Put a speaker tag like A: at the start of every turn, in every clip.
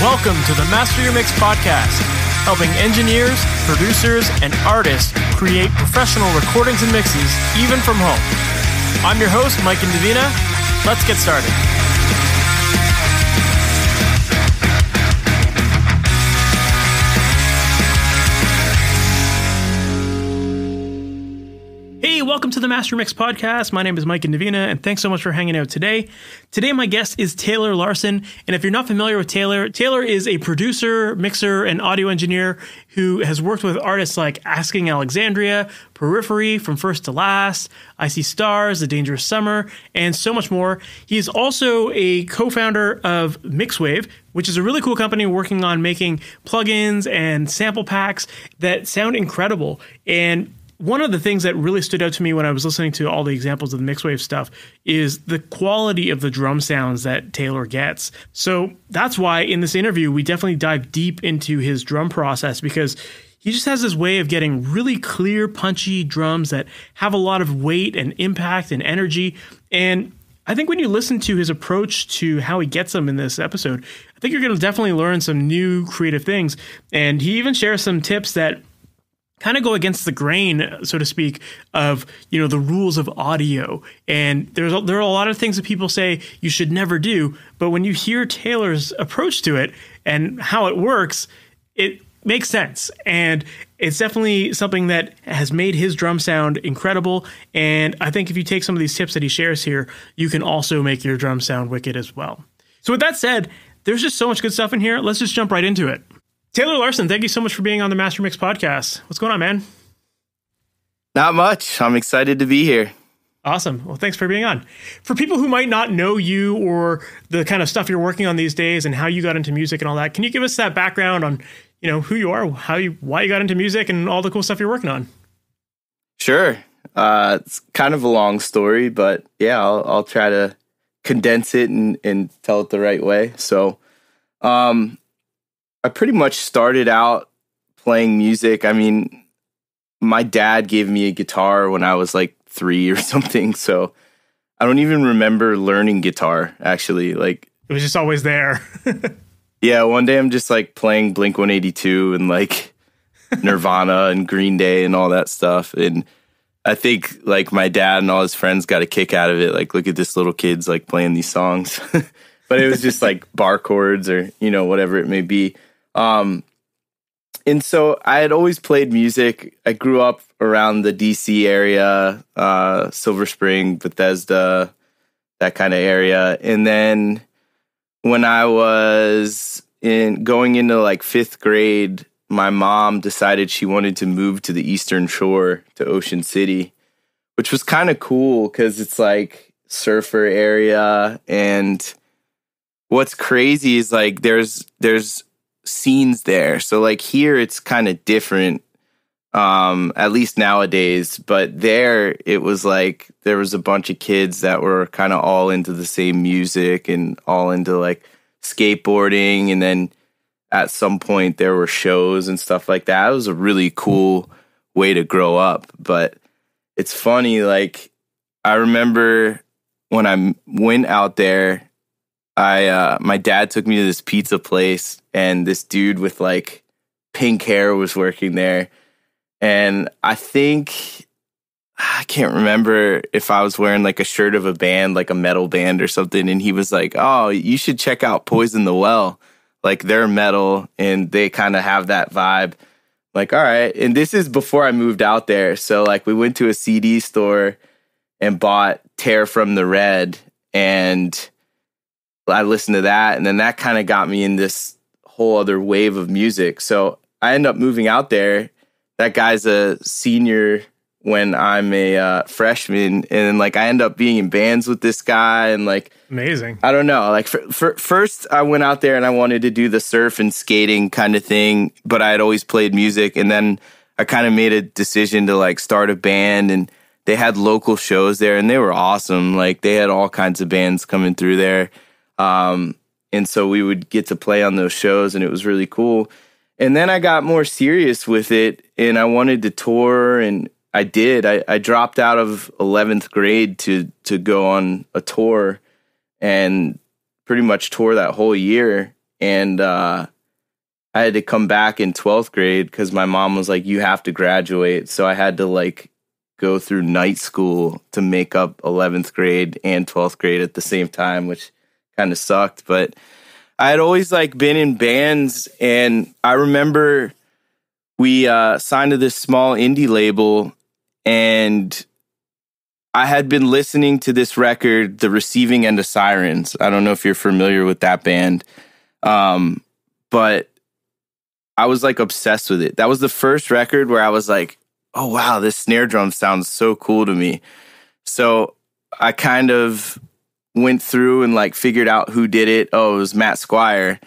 A: Welcome to the Master Your Mix podcast, helping engineers, producers, and artists create professional recordings and mixes even from home. I'm your host, Mike Indovina. Let's get started. Welcome to the Master Mix podcast. My name is Mike Indovina, and thanks so much for hanging out today. Today, my guest is Taylor Larson. And if you're not familiar with Taylor, Taylor is a producer, mixer, and audio engineer who has worked with artists like Asking Alexandria, Periphery, From First to Last, I See Stars, The Dangerous Summer, and so much more. He is also a co founder of Mixwave, which is a really cool company working on making plugins and sample packs that sound incredible. And one of the things that really stood out to me when I was listening to all the examples of the Mixwave stuff is the quality of the drum sounds that Taylor gets. So that's why in this interview, we definitely dive deep into his drum process because he just has this way of getting really clear, punchy drums that have a lot of weight and impact and energy. And I think when you listen to his approach to how he gets them in this episode, I think you're going to definitely learn some new creative things. And he even shares some tips that kind of go against the grain, so to speak, of you know the rules of audio. And there's a, there are a lot of things that people say you should never do, but when you hear Taylor's approach to it and how it works, it makes sense. And it's definitely something that has made his drum sound incredible. And I think if you take some of these tips that he shares here, you can also make your drum sound wicked as well. So with that said, there's just so much good stuff in here. Let's just jump right into it. Taylor Larson, thank you so much for being on the Master Mix podcast. What's going on, man?
B: Not much. I'm excited to be here.
A: Awesome. Well, thanks for being on. For people who might not know you or the kind of stuff you're working on these days and how you got into music and all that, can you give us that background on, you know, who you are, how you, why you got into music, and all the cool stuff you're working on?
B: Sure. Uh, it's kind of a long story, but yeah, I'll, I'll try to condense it and, and tell it the right way. So, um, I pretty much started out playing music. I mean, my dad gave me a guitar when I was like three or something. So I don't even remember learning guitar actually. Like
A: it was just always there.
B: yeah, one day I'm just like playing Blink 182 and like Nirvana and Green Day and all that stuff. And I think like my dad and all his friends got a kick out of it. Like, look at this little kid's like playing these songs. but it was just like bar chords or, you know, whatever it may be. Um, and so I had always played music. I grew up around the DC area, uh, Silver Spring, Bethesda, that kind of area. And then when I was in going into like fifth grade, my mom decided she wanted to move to the Eastern Shore to Ocean City, which was kind of cool because it's like surfer area. And what's crazy is like there's there's scenes there. So like here it's kind of different um at least nowadays, but there it was like there was a bunch of kids that were kind of all into the same music and all into like skateboarding and then at some point there were shows and stuff like that. It was a really cool way to grow up, but it's funny like I remember when I went out there I uh, my dad took me to this pizza place, and this dude with like pink hair was working there, and I think I can't remember if I was wearing like a shirt of a band, like a metal band or something, and he was like, "Oh, you should check out Poison the Well, like they're metal and they kind of have that vibe." Like, all right, and this is before I moved out there, so like we went to a CD store and bought Tear from the Red and I listened to that, and then that kind of got me in this whole other wave of music. So I end up moving out there. That guy's a senior when I'm a uh, freshman, and like I end up being in bands with this guy, and like
A: amazing.
B: I don't know. Like for, for, first, I went out there and I wanted to do the surf and skating kind of thing, but I had always played music, and then I kind of made a decision to like start a band and. They had local shows there and they were awesome. Like they had all kinds of bands coming through there um, and so we would get to play on those shows, and it was really cool. And then I got more serious with it, and I wanted to tour, and I did. I, I dropped out of eleventh grade to to go on a tour, and pretty much tour that whole year. and uh, I had to come back in 12th grade because my mom was like, you have to graduate. So I had to like go through night school to make up 11th grade and 12th grade at the same time, which kind of sucked. But I had always like been in bands, and I remember we uh, signed to this small indie label, and I had been listening to this record, The Receiving End of Sirens. I don't know if you're familiar with that band, um, but I was like obsessed with it. That was the first record where I was like, oh, wow, this snare drum sounds so cool to me. So I kind of went through and like figured out who did it. Oh, it was Matt Squire.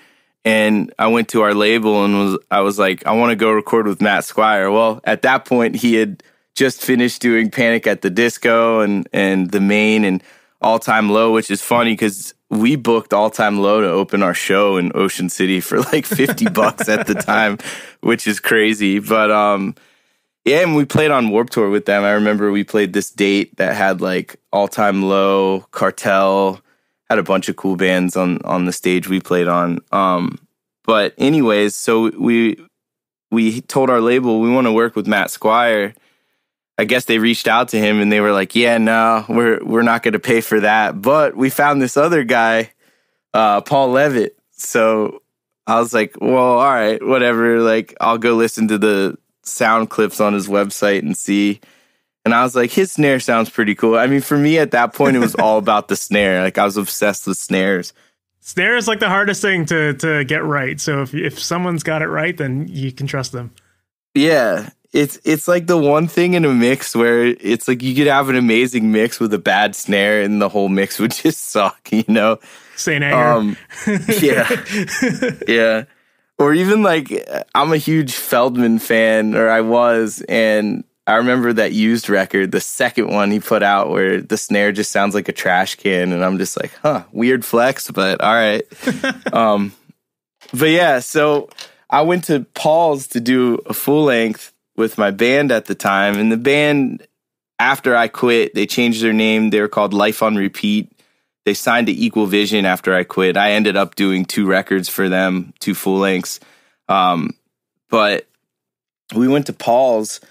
B: And I went to our label and was I was like, I want to go record with Matt Squire. Well, at that point he had just finished doing Panic at the Disco and and the Maine and all time low, which is funny because we booked all time low to open our show in Ocean City for like 50 bucks at the time, which is crazy. But um yeah, and we played on Warped Tour with them. I remember we played this date that had like All Time Low, Cartel, had a bunch of cool bands on on the stage we played on. Um, but anyways, so we we told our label we want to work with Matt Squire. I guess they reached out to him and they were like, "Yeah, no, we're we're not going to pay for that." But we found this other guy, uh, Paul Leavitt. So I was like, "Well, all right, whatever. Like, I'll go listen to the sound clips on his website and see. And I was like, his snare sounds pretty cool. I mean, for me at that point, it was all about the snare. Like I was obsessed with snares.
A: Snare is like the hardest thing to to get right. So if if someone's got it right, then you can trust them.
B: Yeah, it's it's like the one thing in a mix where it's like you could have an amazing mix with a bad snare, and the whole mix would just suck. You know,
A: Saint Anger. Um,
B: yeah, yeah or even like I'm a huge Feldmann fan, or I was, and I remember that used record, the second one he put out, where the snare just sounds like a trash can, and I'm just like, huh, weird flex, but all right. um, but yeah, so I went to Paul's to do a full length with my band at the time, and the band after I quit, they changed their name. They were called Life on Repeat they signed to Equal Vision after I quit. I ended up doing two records for them, two full lengths. Um, but we went to Paul's,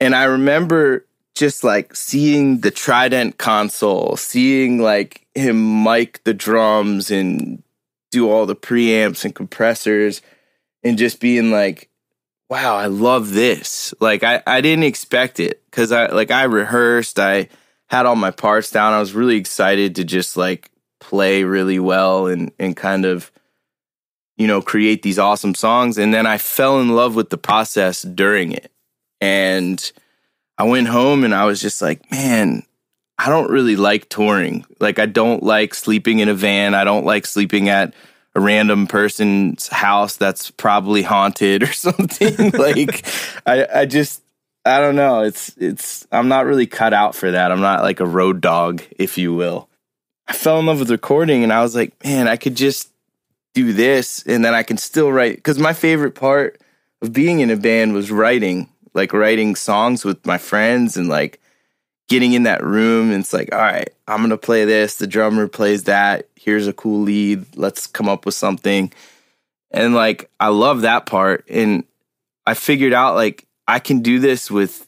B: and I remember just like seeing the Trident console, seeing like him mic the drums and do all the preamps and compressors, and just being like, wow, I love this. Like I, I didn't expect it because I like I rehearsed, I had all my parts down. I was really excited to just like play really well and and kind of you know create these awesome songs and then I fell in love with the process during it. And I went home and I was just like, man, I don't really like touring. Like I don't like sleeping in a van. I don't like sleeping at a random person's house that's probably haunted or something. like I I just I don't know. It's it's I'm not really cut out for that. I'm not like a road dog, if you will. I fell in love with recording and I was like, man, I could just do this and then I can still write cuz my favorite part of being in a band was writing, like writing songs with my friends and like getting in that room and it's like, all right, I'm going to play this, the drummer plays that, here's a cool lead, let's come up with something. And like I love that part and I figured out like I can do this with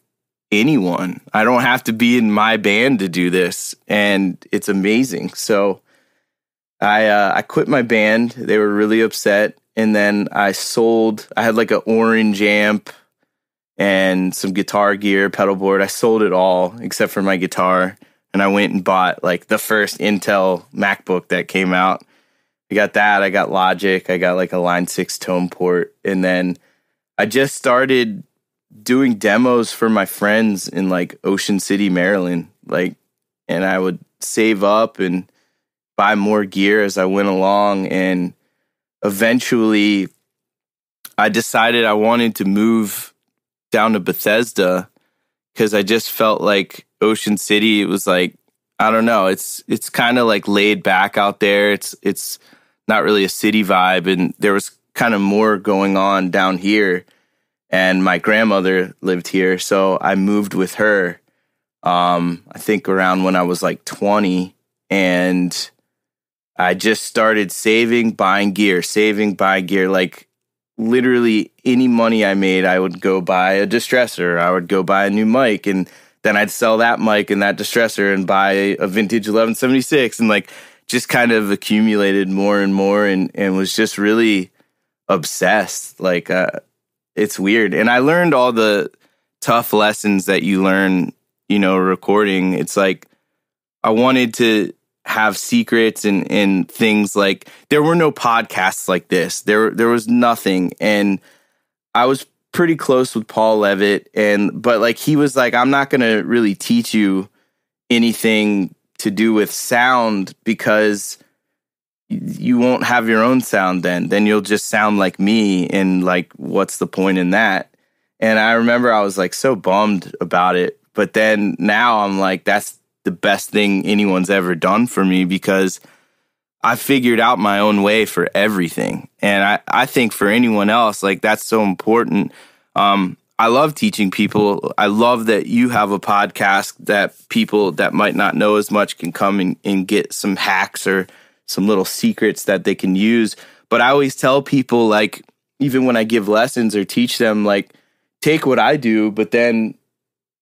B: anyone. I don't have to be in my band to do this, and it's amazing. So I uh, I quit my band. They were really upset, and then I sold. I had like an orange amp and some guitar gear, pedal board. I sold it all except for my guitar, and I went and bought like the first Intel MacBook that came out. I got that. I got Logic. I got like a Line Six tone port, and then I just started doing demos for my friends in like Ocean City, Maryland. Like, and I would save up and buy more gear as I went along. And eventually, I decided I wanted to move down to Bethesda because I just felt like Ocean City. It was like I don't know. It's it's kind of like laid back out there. It's it's not really a city vibe, and there was kind of more going on down here and my grandmother lived here, so I moved with her. Um, I think around when I was like 20, and I just started saving, buying gear, saving, buying gear. Like literally any money I made, I would go buy a distressor. I would go buy a new mic and then I'd sell that mic and that distressor and buy a vintage 1176 and like just kind of accumulated more and more and, and was just really obsessed. Like, uh, it's weird. And I learned all the tough lessons that you learn, you know, recording. It's like I wanted to have secrets and, and things like there were no podcasts like this. There there was nothing. And I was pretty close with Paul Leavitt and but like he was like, I'm not gonna really teach you anything to do with sound because you won't have your own sound then. Then you'll just sound like me. And like, what's the point in that? And I remember I was like so bummed about it. But then now I'm like, that's the best thing anyone's ever done for me because I figured out my own way for everything. And I, I think for anyone else, like that's so important. Um, I love teaching people. I love that you have a podcast that people that might not know as much can come and, and get some hacks or some little secrets that they can use. But I always tell people, like, even when I give lessons or teach them, like, take what I do, but then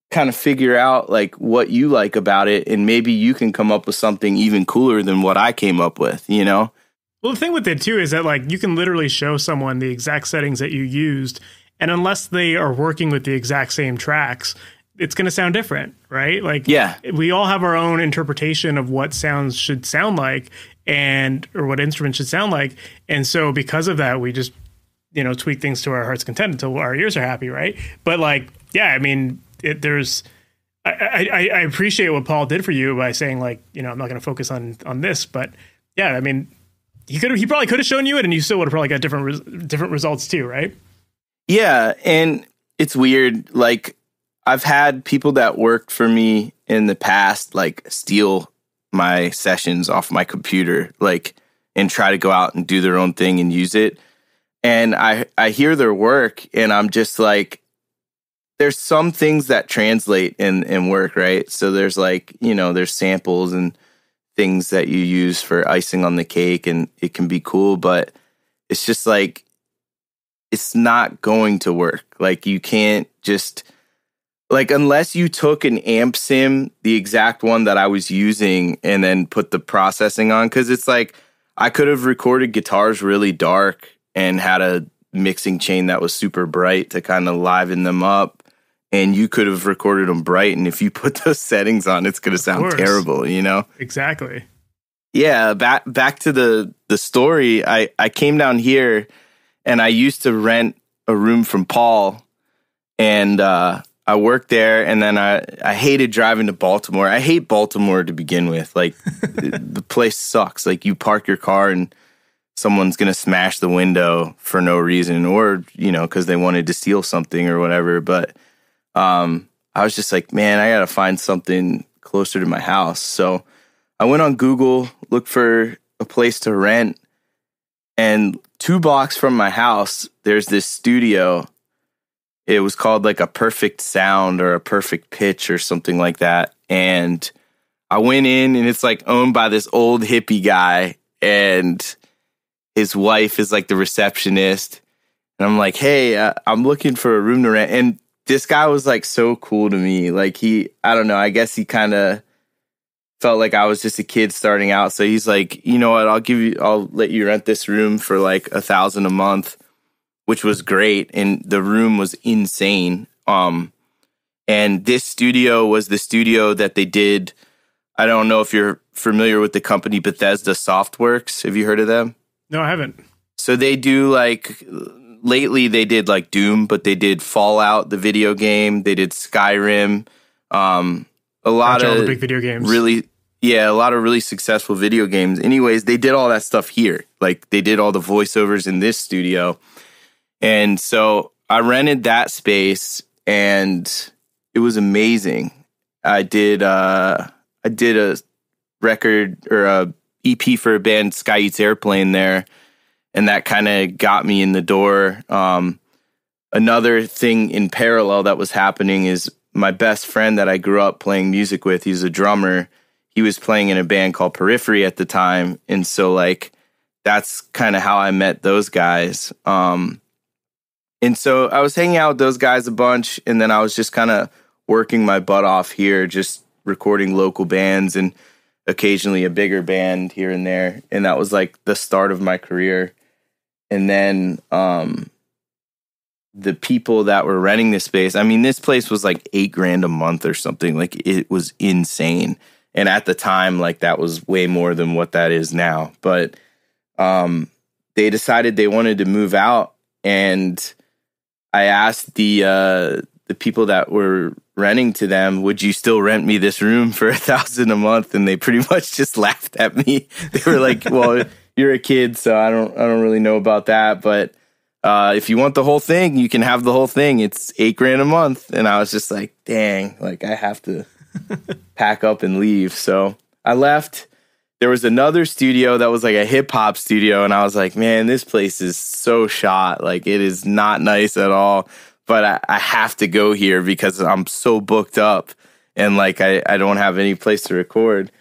B: kind of figure out like what you like about it and maybe you can come up with something even cooler than what I came up with, you know?
A: Well, the thing with it too is that like you can literally show someone the exact settings that you used and unless they are working with the exact same tracks, it's going to sound different, right? Like
B: yeah.
A: we all have our own interpretation of what sounds should sound like and or what instruments should sound like. And so because of that, we just you know tweak things to our heart's content until our ears are happy, right? But like, yeah, I mean, it, there's. I, I, I appreciate what Paul did for you by saying like you know I'm not going to focus on on this, but yeah, I mean he could he probably could have shown you it, and you still would have probably got different res- different results too, right?
B: Yeah, and it's weird. Like I've had people that worked for me in the past like steal my sessions off my computer, like, and try to go out and do their own thing and use it. And I, I hear their work and I'm just like, there's some things that translate in, in work, right? So there's like, you know, there's samples and things that you use for icing on the cake and it can be cool, but it's just like, it's not going to work. Like you can't just, like unless you took an amp sim the exact one that i was using and then put the processing on because it's like i could have recorded guitars really dark and had a mixing chain that was super bright to kind of liven them up and you could have recorded them bright and if you put those settings on it's going to sound terrible you know?
A: Exactly.
B: Yeah back back to the the story i i came down here and i used to rent a room from paul and uh I worked there and then I, I hated driving to Baltimore. I hate Baltimore to begin with. Like the place sucks. Like you park your car and someone's going to smash the window for no reason or, you know, cuz they wanted to steal something or whatever, but um I was just like, man, I got to find something closer to my house. So I went on Google, looked for a place to rent and two blocks from my house there's this studio it was called like a perfect sound or a perfect pitch or something like that. And I went in and it's like owned by this old hippie guy and his wife is like the receptionist. And I'm like, hey, uh, I'm looking for a room to rent. And this guy was like so cool to me. Like he, I don't know, I guess he kind of felt like I was just a kid starting out. So he's like, you know what, I'll give you, I'll let you rent this room for like a thousand a month which was great, and the room was insane. Um, and this studio was the studio that they did. I don't know if you're familiar with the company Bethesda Softworks. Have you heard of them?
A: No, I haven't.
B: So they do like lately they did like Doom, but they did Fallout, the video game. They did Skyrim. Um, a lot
A: gotcha,
B: of
A: big video games.
B: Really, yeah, a lot of really successful video games. Anyways, they did all that stuff here. Like they did all the voiceovers in this studio. And so I rented that space and it was amazing. I did uh I did a record or a EP for a band Sky Eats Airplane there and that kind of got me in the door. Um another thing in parallel that was happening is my best friend that I grew up playing music with, he's a drummer. he was playing in a band called Periphery at the time. And so like that's kind of how I met those guys. Um and so I was hanging out with those guys a bunch and then I was just kind of working my butt off here just recording local bands and occasionally a bigger band here and there and that was like the start of my career. And then um the people that were renting this space, I mean, this place was like eight grand a month or something. Like it was insane. And at the time, like that was way more than what that is now. But um, they decided they wanted to move out, and I asked the uh, the people that were renting to them, "Would you still rent me this room for a thousand a month?" And they pretty much just laughed at me. They were like, "Well, you're a kid, so I don't I don't really know about that, but." uh, if you want the whole thing, you can have the whole thing. It's eight grand a month. And I was just like, dang, like I have to pack up and leave. So I left. There was another studio that was like a hip hop studio. And I was like, man, this place is so shot. Like it is not nice at all. But I, I have to go here because I'm so booked up and like I, I don't have any place to record.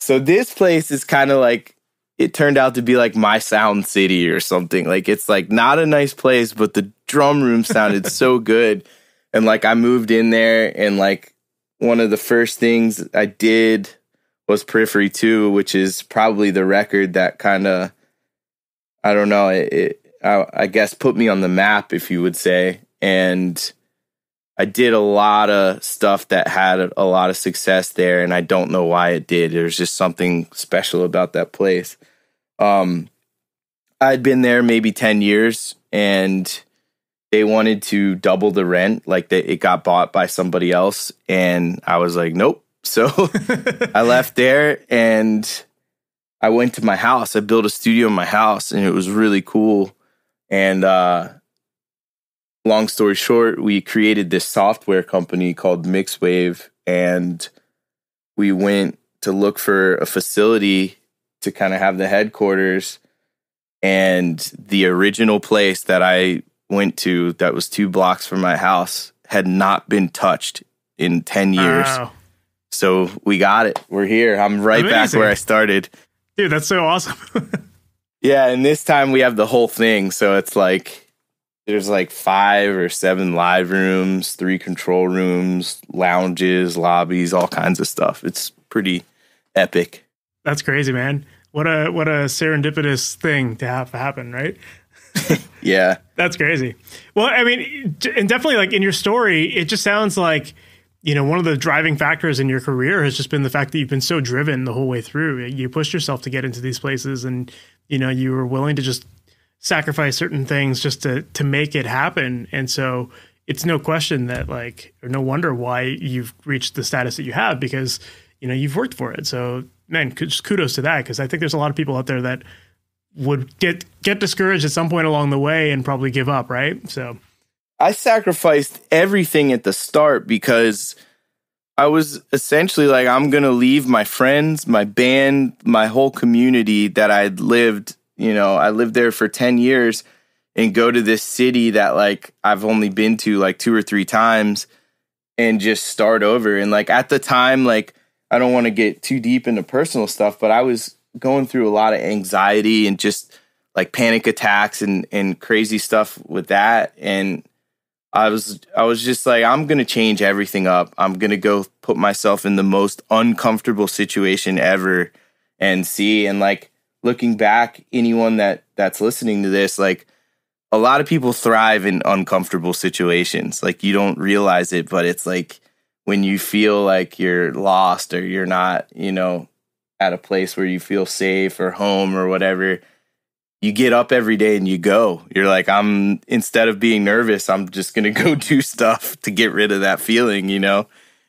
B: So this place is kind of like it turned out to be like my sound city or something. Like it's like not a nice place, but the drum room sounded so good. And like I moved in there and like one of the first things I did was Periphery 2, which is probably the record that kind of I don't know, it, it I, I guess put me on the map if you would say. And I did a lot of stuff that had a lot of success there, and I don't know why it did. There's just something special about that place. Um, I'd been there maybe 10 years and they wanted to double the rent. Like it got bought by somebody else. And I was like, nope. So I left there and I went to my house. I built a studio in my house and it was really cool. And, uh, long story short, we created this software company called Mixwave and we went to look for a facility to kind of have the headquarters. And the original place that I went to, that was two blocks from my house, had not been touched in 10 years. Wow. So we got it. We're here. I'm right Amazing. back where I started.
A: Dude, that's so awesome.
B: yeah. And this time we have the whole thing. So it's like, there's like five or seven live rooms, three control rooms, lounges, lobbies, all kinds of stuff. It's pretty epic.
A: That's crazy, man. What a what a serendipitous thing to have happen, right?
B: yeah.
A: That's crazy. Well, I mean, and definitely like in your story, it just sounds like you know one of the driving factors in your career has just been the fact that you've been so driven the whole way through. You pushed yourself to get into these places, and you know you were willing to just sacrifice certain things just to to make it happen. And so it's no question that like no wonder why you've reached the status that you have because you know you've worked for it. So man, just kudos to that because I think there's a lot of people out there that would get get discouraged at some point along the way and probably give up, right? So
B: I sacrificed everything at the start because I was essentially like I'm going to leave my friends, my band, my whole community that I'd lived, you know, I lived there for 10 years and go to this city that like I've only been to like two or three times and just start over. And like at the time like I don't want to get too deep into personal stuff, but I was going through a lot of anxiety and just like panic attacks and and crazy stuff with that. And I was I was just like I'm going to change everything up. I'm going to go put myself in the most uncomfortable situation ever and see and like looking back anyone that that's listening to this like a lot of people thrive in uncomfortable situations. Like you don't realize it, but it's like when you feel like you're lost or you're not, you know, at a place where you feel safe or home or whatever, you get up every day and you go. You're like, I'm instead of being nervous, I'm just going to go do stuff to get rid of that feeling, you know?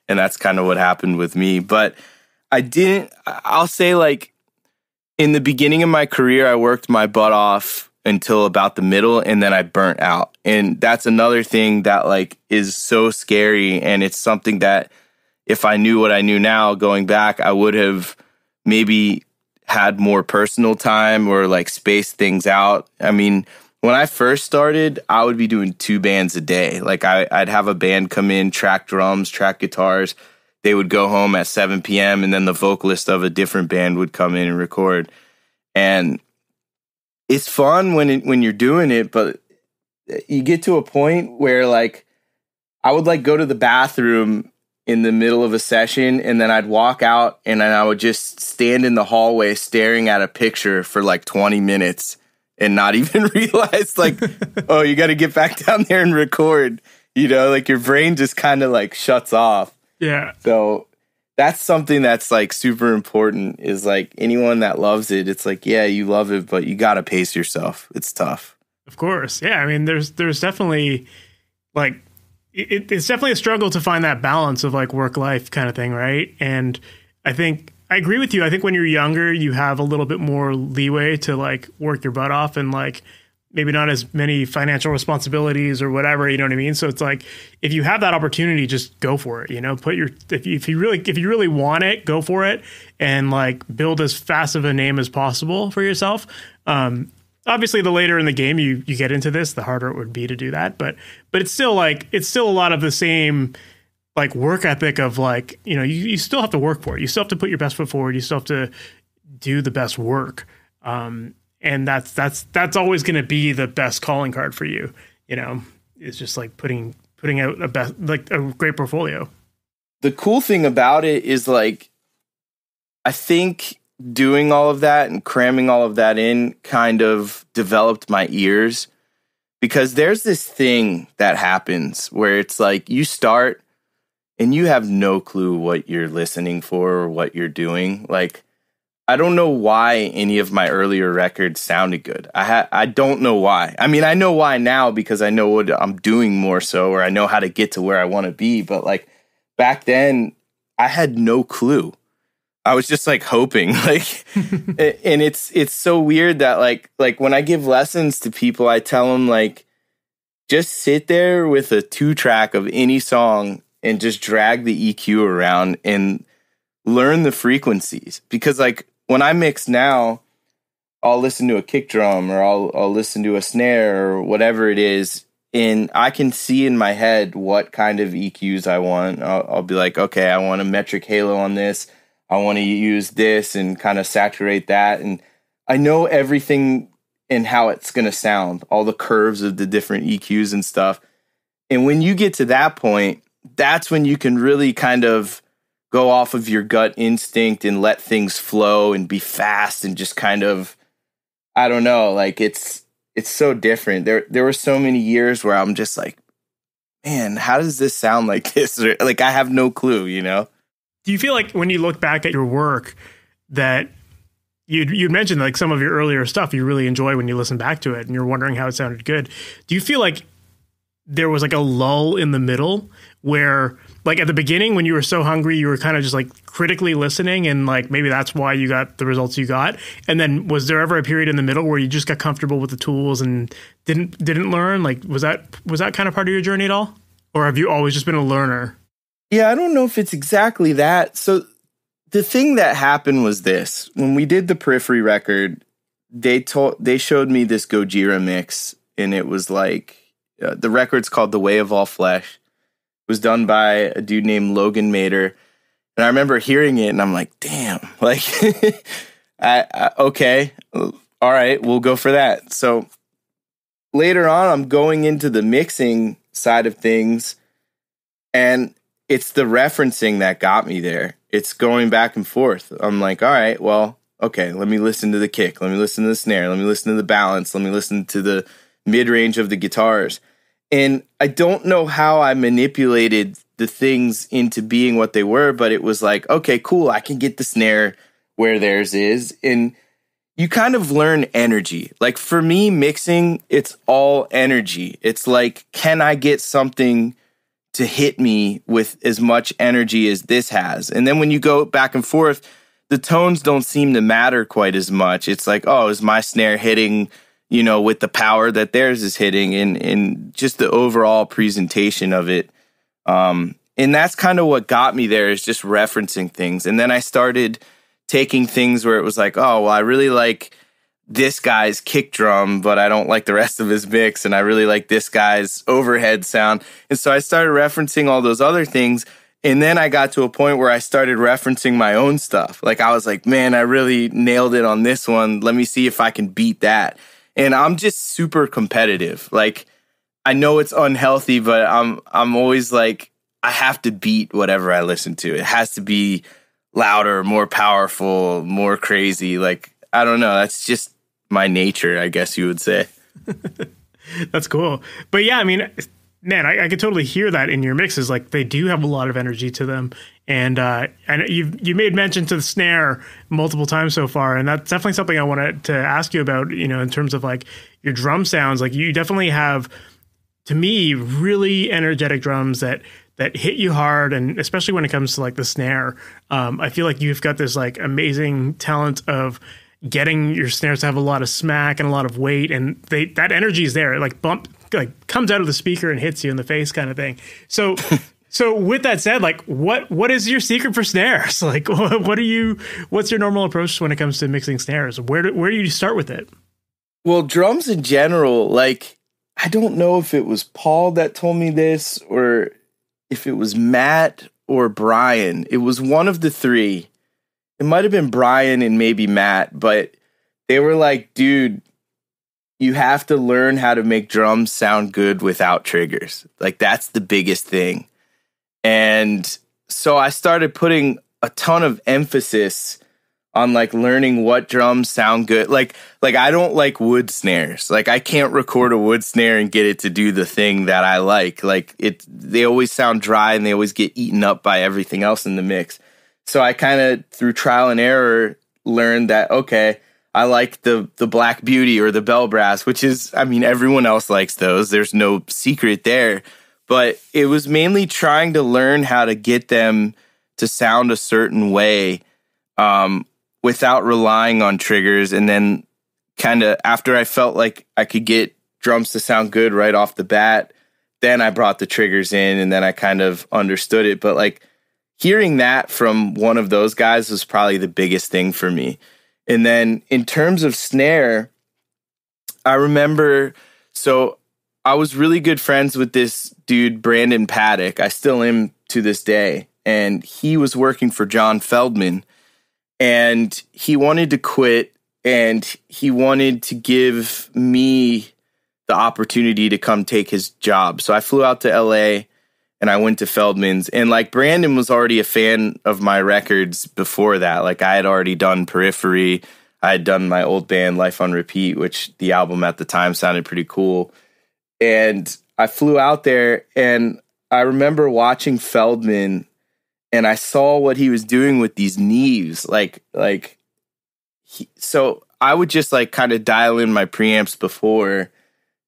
B: And that's kind of what happened with me. But I didn't, I'll say, like, in the beginning of my career, I worked my butt off until about the middle and then I burnt out. And that's another thing that like is so scary and it's something that if I knew what I knew now going back, I would have maybe had more personal time or like spaced things out. I mean, when I first started, I would be doing two bands a day. Like I, would have a band come in, track drums, track guitars, they would go home at 7 p.m. and then the vocalist of a different band would come in and record. And it's fun when it, when you're doing it, but you get to a point where like I would like go to the bathroom in the middle of a session and then I'd walk out and then I would just stand in the hallway staring at a picture for like 20 minutes and not even realize like oh you got to get back down there and record. You know like your brain just kind of like shuts off.
A: Yeah.
B: So that's something that's like super important is like anyone that loves it it's like yeah you love it but you got to pace yourself. It's tough.
A: Of course. Yeah i mean there's there's definitely like it, it's definitely a struggle to find that balance of like work life kind of thing right and i think I agree with you. I think when you're younger, you have a little bit more leeway to like work your butt off and like maybe not as many financial responsibilities or whatever, you know what I mean? So it's like if you have that opportunity, just go for it, you know, put your if you, if you really if you really want it, go for it and like build as fast of a name as possible for yourself. Um obviously the later in the game you you get into this, the harder it would be to do that, but but it's still like it's still a lot of the same like work ethic of like you know you, you still have to work for it. You still have to put your best foot forward. You still have to do the best work. Um, and that's that's that's always going to be the best calling card for you you know? It's just like putting putting out a best like a great portfolio.
B: The cool thing about it is like i think doing all of that and cramming all of that in kind of developed my ears because there's this thing that happens where it's like you start and you have no clue what you're listening for or what you're doing. Like, I don't know why any of my earlier records sounded good. I ha- I don't know why. I mean, I know why now because I know what I'm doing more so, or I know how to get to where I want to be. But like back then, I had no clue. I was just like hoping, like, and it's it's so weird that like like when I give lessons to people, I tell them like, just sit there with a two track of any song and just drag the EQ around and learn the frequencies. Because like when I mix now, I'll listen to a kick drum or I'll I'll listen to a snare or whatever it is, and I can see in my head what kind of EQs I want. I'll, I'll be like, okay, I want a metric halo on this. I want to use this and kind of saturate that, and I know everything and how it's going to sound, all the curves of the different EQs and stuff. And when you get to that point, that's when you can really kind of go off of your gut instinct and let things flow and be fast and just kind of I don't know, like it's it's so different. There there were so many years where I'm just like, man, how does this sound like this? Or, like I have no clue, you know.
A: Do you feel like when you look back at your work that you'd you'd mentioned like some of your earlier stuff you really enjoy when you listen back to it and you're wondering how it sounded good. Do you feel like there was like a lull in the middle where like at the beginning when you were so hungry you were kind of just like critically listening and like maybe that's why you got the results you got? And then was there ever a period in the middle where you just got comfortable with the tools and didn't didn't learn? Like was that was that kind of part of your journey at all? Or have you always just been a learner
B: yeah i don't know if it's exactly that so the thing that happened was this when we did the periphery record they told they showed me this gojira mix and it was like uh, the record's called the way of all flesh It was done by a dude named Logan Mader. And I remember hearing it and I'm like, damn, like, I, I, okay, all right, we'll go for that. So later on, I'm going into the mixing side of things and it's the referencing that got me there. It's going back and forth. I'm like, all right, well, okay, let me listen to the kick. Let me listen to the snare. Let me listen to the balance. Let me listen to the mid range of the guitars. And I don't know how I manipulated the things into being what they were, but it was like, okay, cool, I can get the snare where theirs is. And you kind of learn energy. Like for me, mixing, it's all energy. It's like, can I get something to hit me with as much energy as this has? And then when you go back and forth, the tones don't seem to matter quite as much. It's like, oh, is my snare hitting you know, with the power that theirs is hitting and, and just the overall presentation of it. Um, and that's kind of what got me there is just referencing things. And then I started taking things where it was like, oh, well, I really like this guy's kick drum, but I don't like the rest of his mix. And I really like this guy's overhead sound. And so I started referencing all those other things. And then I got to a point where I started referencing my own stuff. Like I was like, man, I really nailed it on this one. Let me see if I can beat that. And I'm just super competitive. Like I know it's unhealthy, but I'm I'm always like I have to beat whatever I listen to. It has to be louder, more powerful, more crazy. Like I don't know, that's just my nature, I guess you would say.
A: That's cool. But yeah, I mean, man, I, I could totally hear that in your mixes. Like they do have a lot of energy to them, and uh, and you you made mention to the snare multiple times so far, and that's definitely something I wanted to ask you about. You know, in terms of like your drum sounds, like you definitely have, to me, really energetic drums that that hit you hard, and especially when it comes to like the snare, um, I feel like you've got this like amazing talent of getting your snares to have a lot of smack and a lot of weight, and they that energy is there. It like bump like comes out of the speaker and hits you in the face, kind of thing. So. So with that said, like what what is your secret for snares? Like what, are you what's your normal approach when it comes to mixing snares? Where do, where do you start with it?
B: Well, drums in general, like I don't know if it was Paul that told me this or if it was Matt or Brian. It was one of the three it might have been Brian and maybe Matt, but they were like, dude, you have to learn how to make drums sound good without triggers. Like that's the biggest thing. And so I started putting a ton of emphasis on like learning what drums sound good. Like like I don't like wood snares. Like I can't record a wood snare and get it to do the thing that I like. Like it they always sound dry and they always get eaten up by everything else in the mix. So I kind of through trial and error learned that okay, I like the the Black Beauty or the Bell Brass, which is I mean everyone else likes those. There's no secret there, but it was mainly trying to learn how to get them to sound a certain way um, without relying on triggers, and then kind of after I felt like I could get drums to sound good right off the bat, then I brought the triggers in, and then I kind of understood it. But like hearing that from one of those guys was probably the biggest thing for me. And then in terms of snare, I remember so I was really good friends with this dude, Brandon Paddock. I still am to this day. And he was working for John Feldmann and he wanted to quit and he wanted to give me the opportunity to come take his job. So I flew out to LA and I went to Feldmann's. And like Brandon was already a fan of my records before that. Like I had already done Periphery. I had done my old band Life on Repeat, which the album at the time sounded pretty cool. And I flew out there and I remember watching Feldmann and I saw what he was doing with these Neves. Like, like, he, so I would just like kind of dial in my preamps before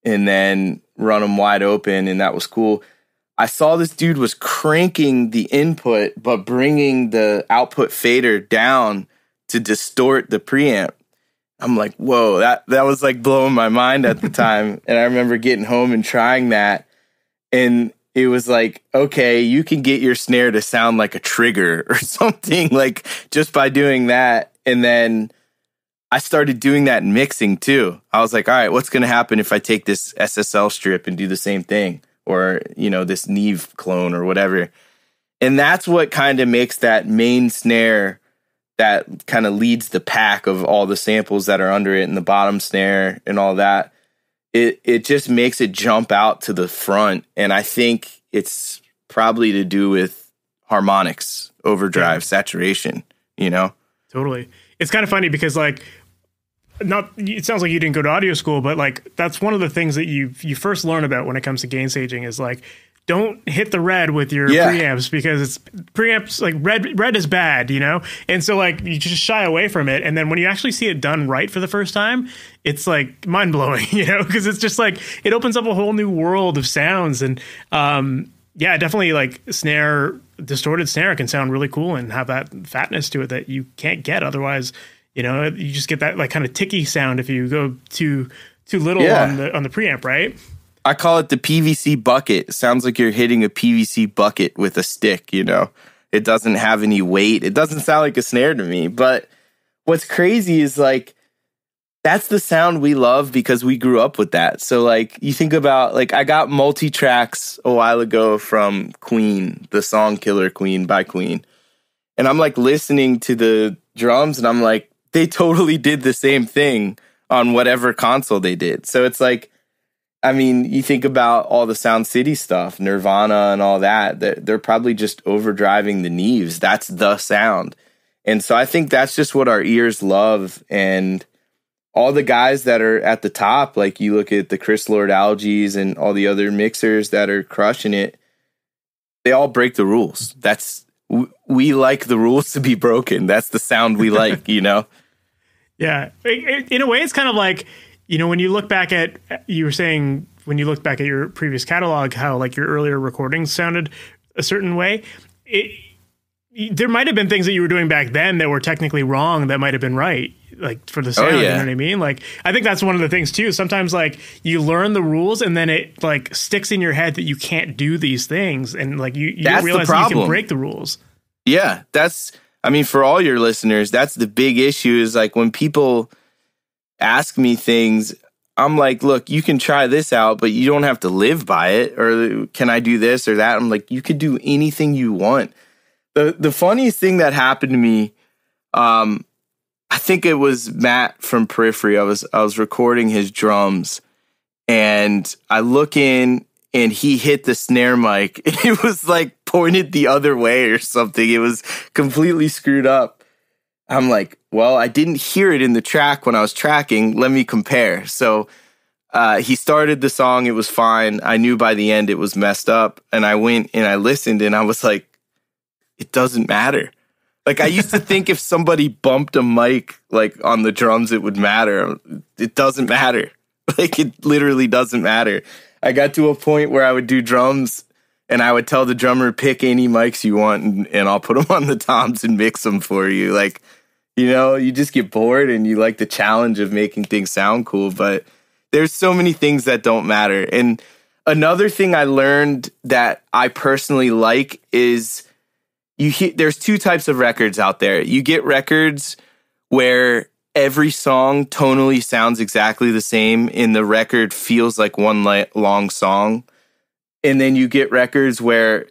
B: and then run them wide open. And that was cool I saw this dude was cranking the input, but bringing the output fader down to distort the preamp. I'm like, whoa, that, that was like blowing my mind at the time. and I remember getting home and trying that. And it was like, okay, you can get your snare to sound like a trigger or something, like just by doing that. And then I started doing that in mixing too. I was like, all right, what's going to happen if I take this SSL strip and do the same thing? Or you know this Neve clone or whatever. And that's what kind of makes that main snare that kind of leads the pack of all the samples that are under it and the bottom snare and all that. It it just makes it jump out to the front and I think it's probably to do with harmonics, overdrive, yeah. saturation, you know.
A: Totally. It's kind of funny because like not it sounds like you didn't go to audio school, but like that's one of the things that you you first learn about when it comes to gain staging is like don't hit the red with your yeah. preamps because it's preamps like red red is bad, you know? And so like you just shy away from it and then when you actually see it done right for the first time, it's like mind-blowing, you know, because it's just like it opens up a whole new world of sounds and um yeah, definitely like snare distorted snare can sound really cool and have that fatness to it that you can't get otherwise you know, you just get that like kind of ticky sound if you go too too little yeah. on the on the preamp, right?
B: I call it the PVC bucket. It sounds like you're hitting a PVC bucket with a stick, you know. It doesn't have any weight. It doesn't sound like a snare to me. But what's crazy is like that's the sound we love because we grew up with that. So like you think about like I got multi tracks a while ago from Queen, the song Killer Queen by Queen. And I'm like listening to the drums and I'm like they totally did the same thing on whatever console they did. So it's like I mean, you think about all the Sound City stuff, Nirvana and all that, they're, they're probably just overdriving the Neves. That's the sound. And so I think that's just what our ears love. And all the guys that are at the top, like you look at the Chris Lord-Alges and all the other mixers that are crushing it, they all break the rules. That's we like the rules to be broken. That's the sound we like, you know.
A: Yeah, in a way, it's kind of like you know when you look back at you were saying when you look back at your previous catalog, how like your earlier recordings sounded a certain way. It, there might have been things that you were doing back then that were technically wrong that might have been right like for the oh, sound. Oh, yeah. You know what I mean? Like I think that's one of the things too. Sometimes like you learn the rules and then it like sticks in your head that you can't do these things, and like you you that's realize you can break the rules.
B: Yeah, that's. I mean, for all your listeners, that's the big issue. Is like when people ask me things. I'm like, look, you can try this out, but you don't have to live by it. Or can I do this or that? I'm like, you could do anything you want. The the funniest thing that happened to me, um, I think it was Matt from Periphery. I was I was recording his drums and I look in and he hit the snare mic. It was like pointed the other way or something. It was completely screwed up. I'm like, well, I didn't hear it in the track when I was tracking. Let me compare. So uh, he started the song. It was fine. I knew by the end it was messed up. And I went and I listened and I was like, it doesn't matter. Like I used to think if somebody bumped a mic like on the drums, it would matter. It doesn't matter. Like it literally doesn't matter. I got to a point where I would do drums and I would tell the drummer, pick any mics you want and, and I'll put them on the toms and mix them for you. Like, you know, you just get bored and you like the challenge of making things sound cool. But there's so many things that don't matter. And another thing I learned that I personally like is you there's two types of records out there. You get records where every song tonally sounds exactly the same and the record feels like one long song. And then you get records where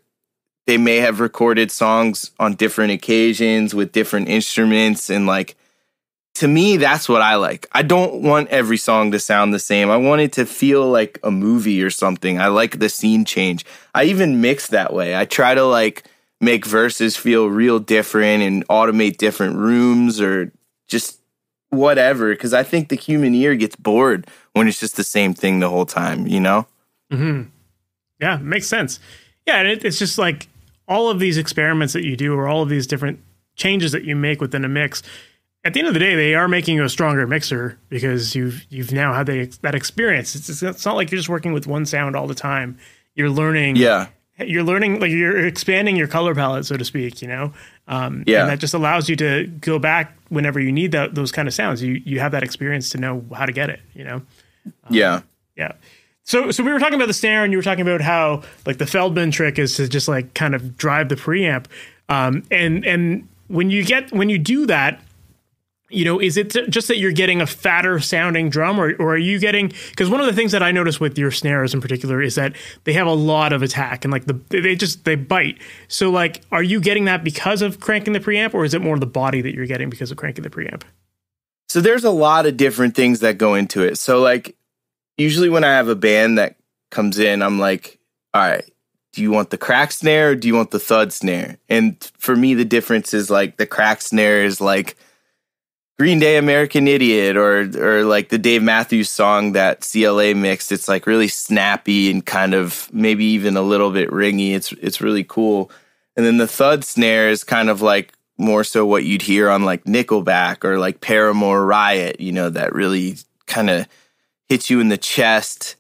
B: they may have recorded songs on different occasions with different instruments and like to me that's what I like. I don't want every song to sound the same. I want it to feel like a movie or something. I like the scene change. I even mix that way. I try to like make verses feel real different and automate different rooms or just whatever. Cause I think the human ear gets bored when it's just the same thing the whole time, you know?
A: hmm Yeah, makes sense. Yeah, and it, it's just like all of these experiments that you do or all of these different changes that you make within a mix. At the end of the day, they are making you a stronger mixer because you've you've now had the, that experience. It's, it's not like you're just working with one sound all the time. You're learning
B: yeah
A: you're learning like you're expanding your color palette so to speak you know um, yeah and that just allows you to go back whenever you need that, those kind of sounds you you have that experience to know how to get it you know
B: um, yeah
A: yeah so so we were talking about the snare and you were talking about how like the Feldmann trick is to just like kind of drive the preamp um, and and when you get when you do that you know, is it just that you're getting a fatter sounding drum, or, or are you getting? Because one of the things that I notice with your snares in particular is that they have a lot of attack and like the they just they bite. So like, are you getting that because of cranking the preamp, or is it more the body that you're getting because of cranking the preamp?
B: So there's a lot of different things that go into it. So like, usually when I have a band that comes in, I'm like, all right, do you want the crack snare or do you want the thud snare? And for me, the difference is like the crack snare is like Green Day American Idiot or or like the Dave Matthews song that CLA mixed. It's like really snappy and kind of maybe even a little bit ringy. It's it's really cool. And then the thud snare is kind of like more so what you'd hear on like Nickelback or like Paramore Riot, you know, that really kind of hits you in the chest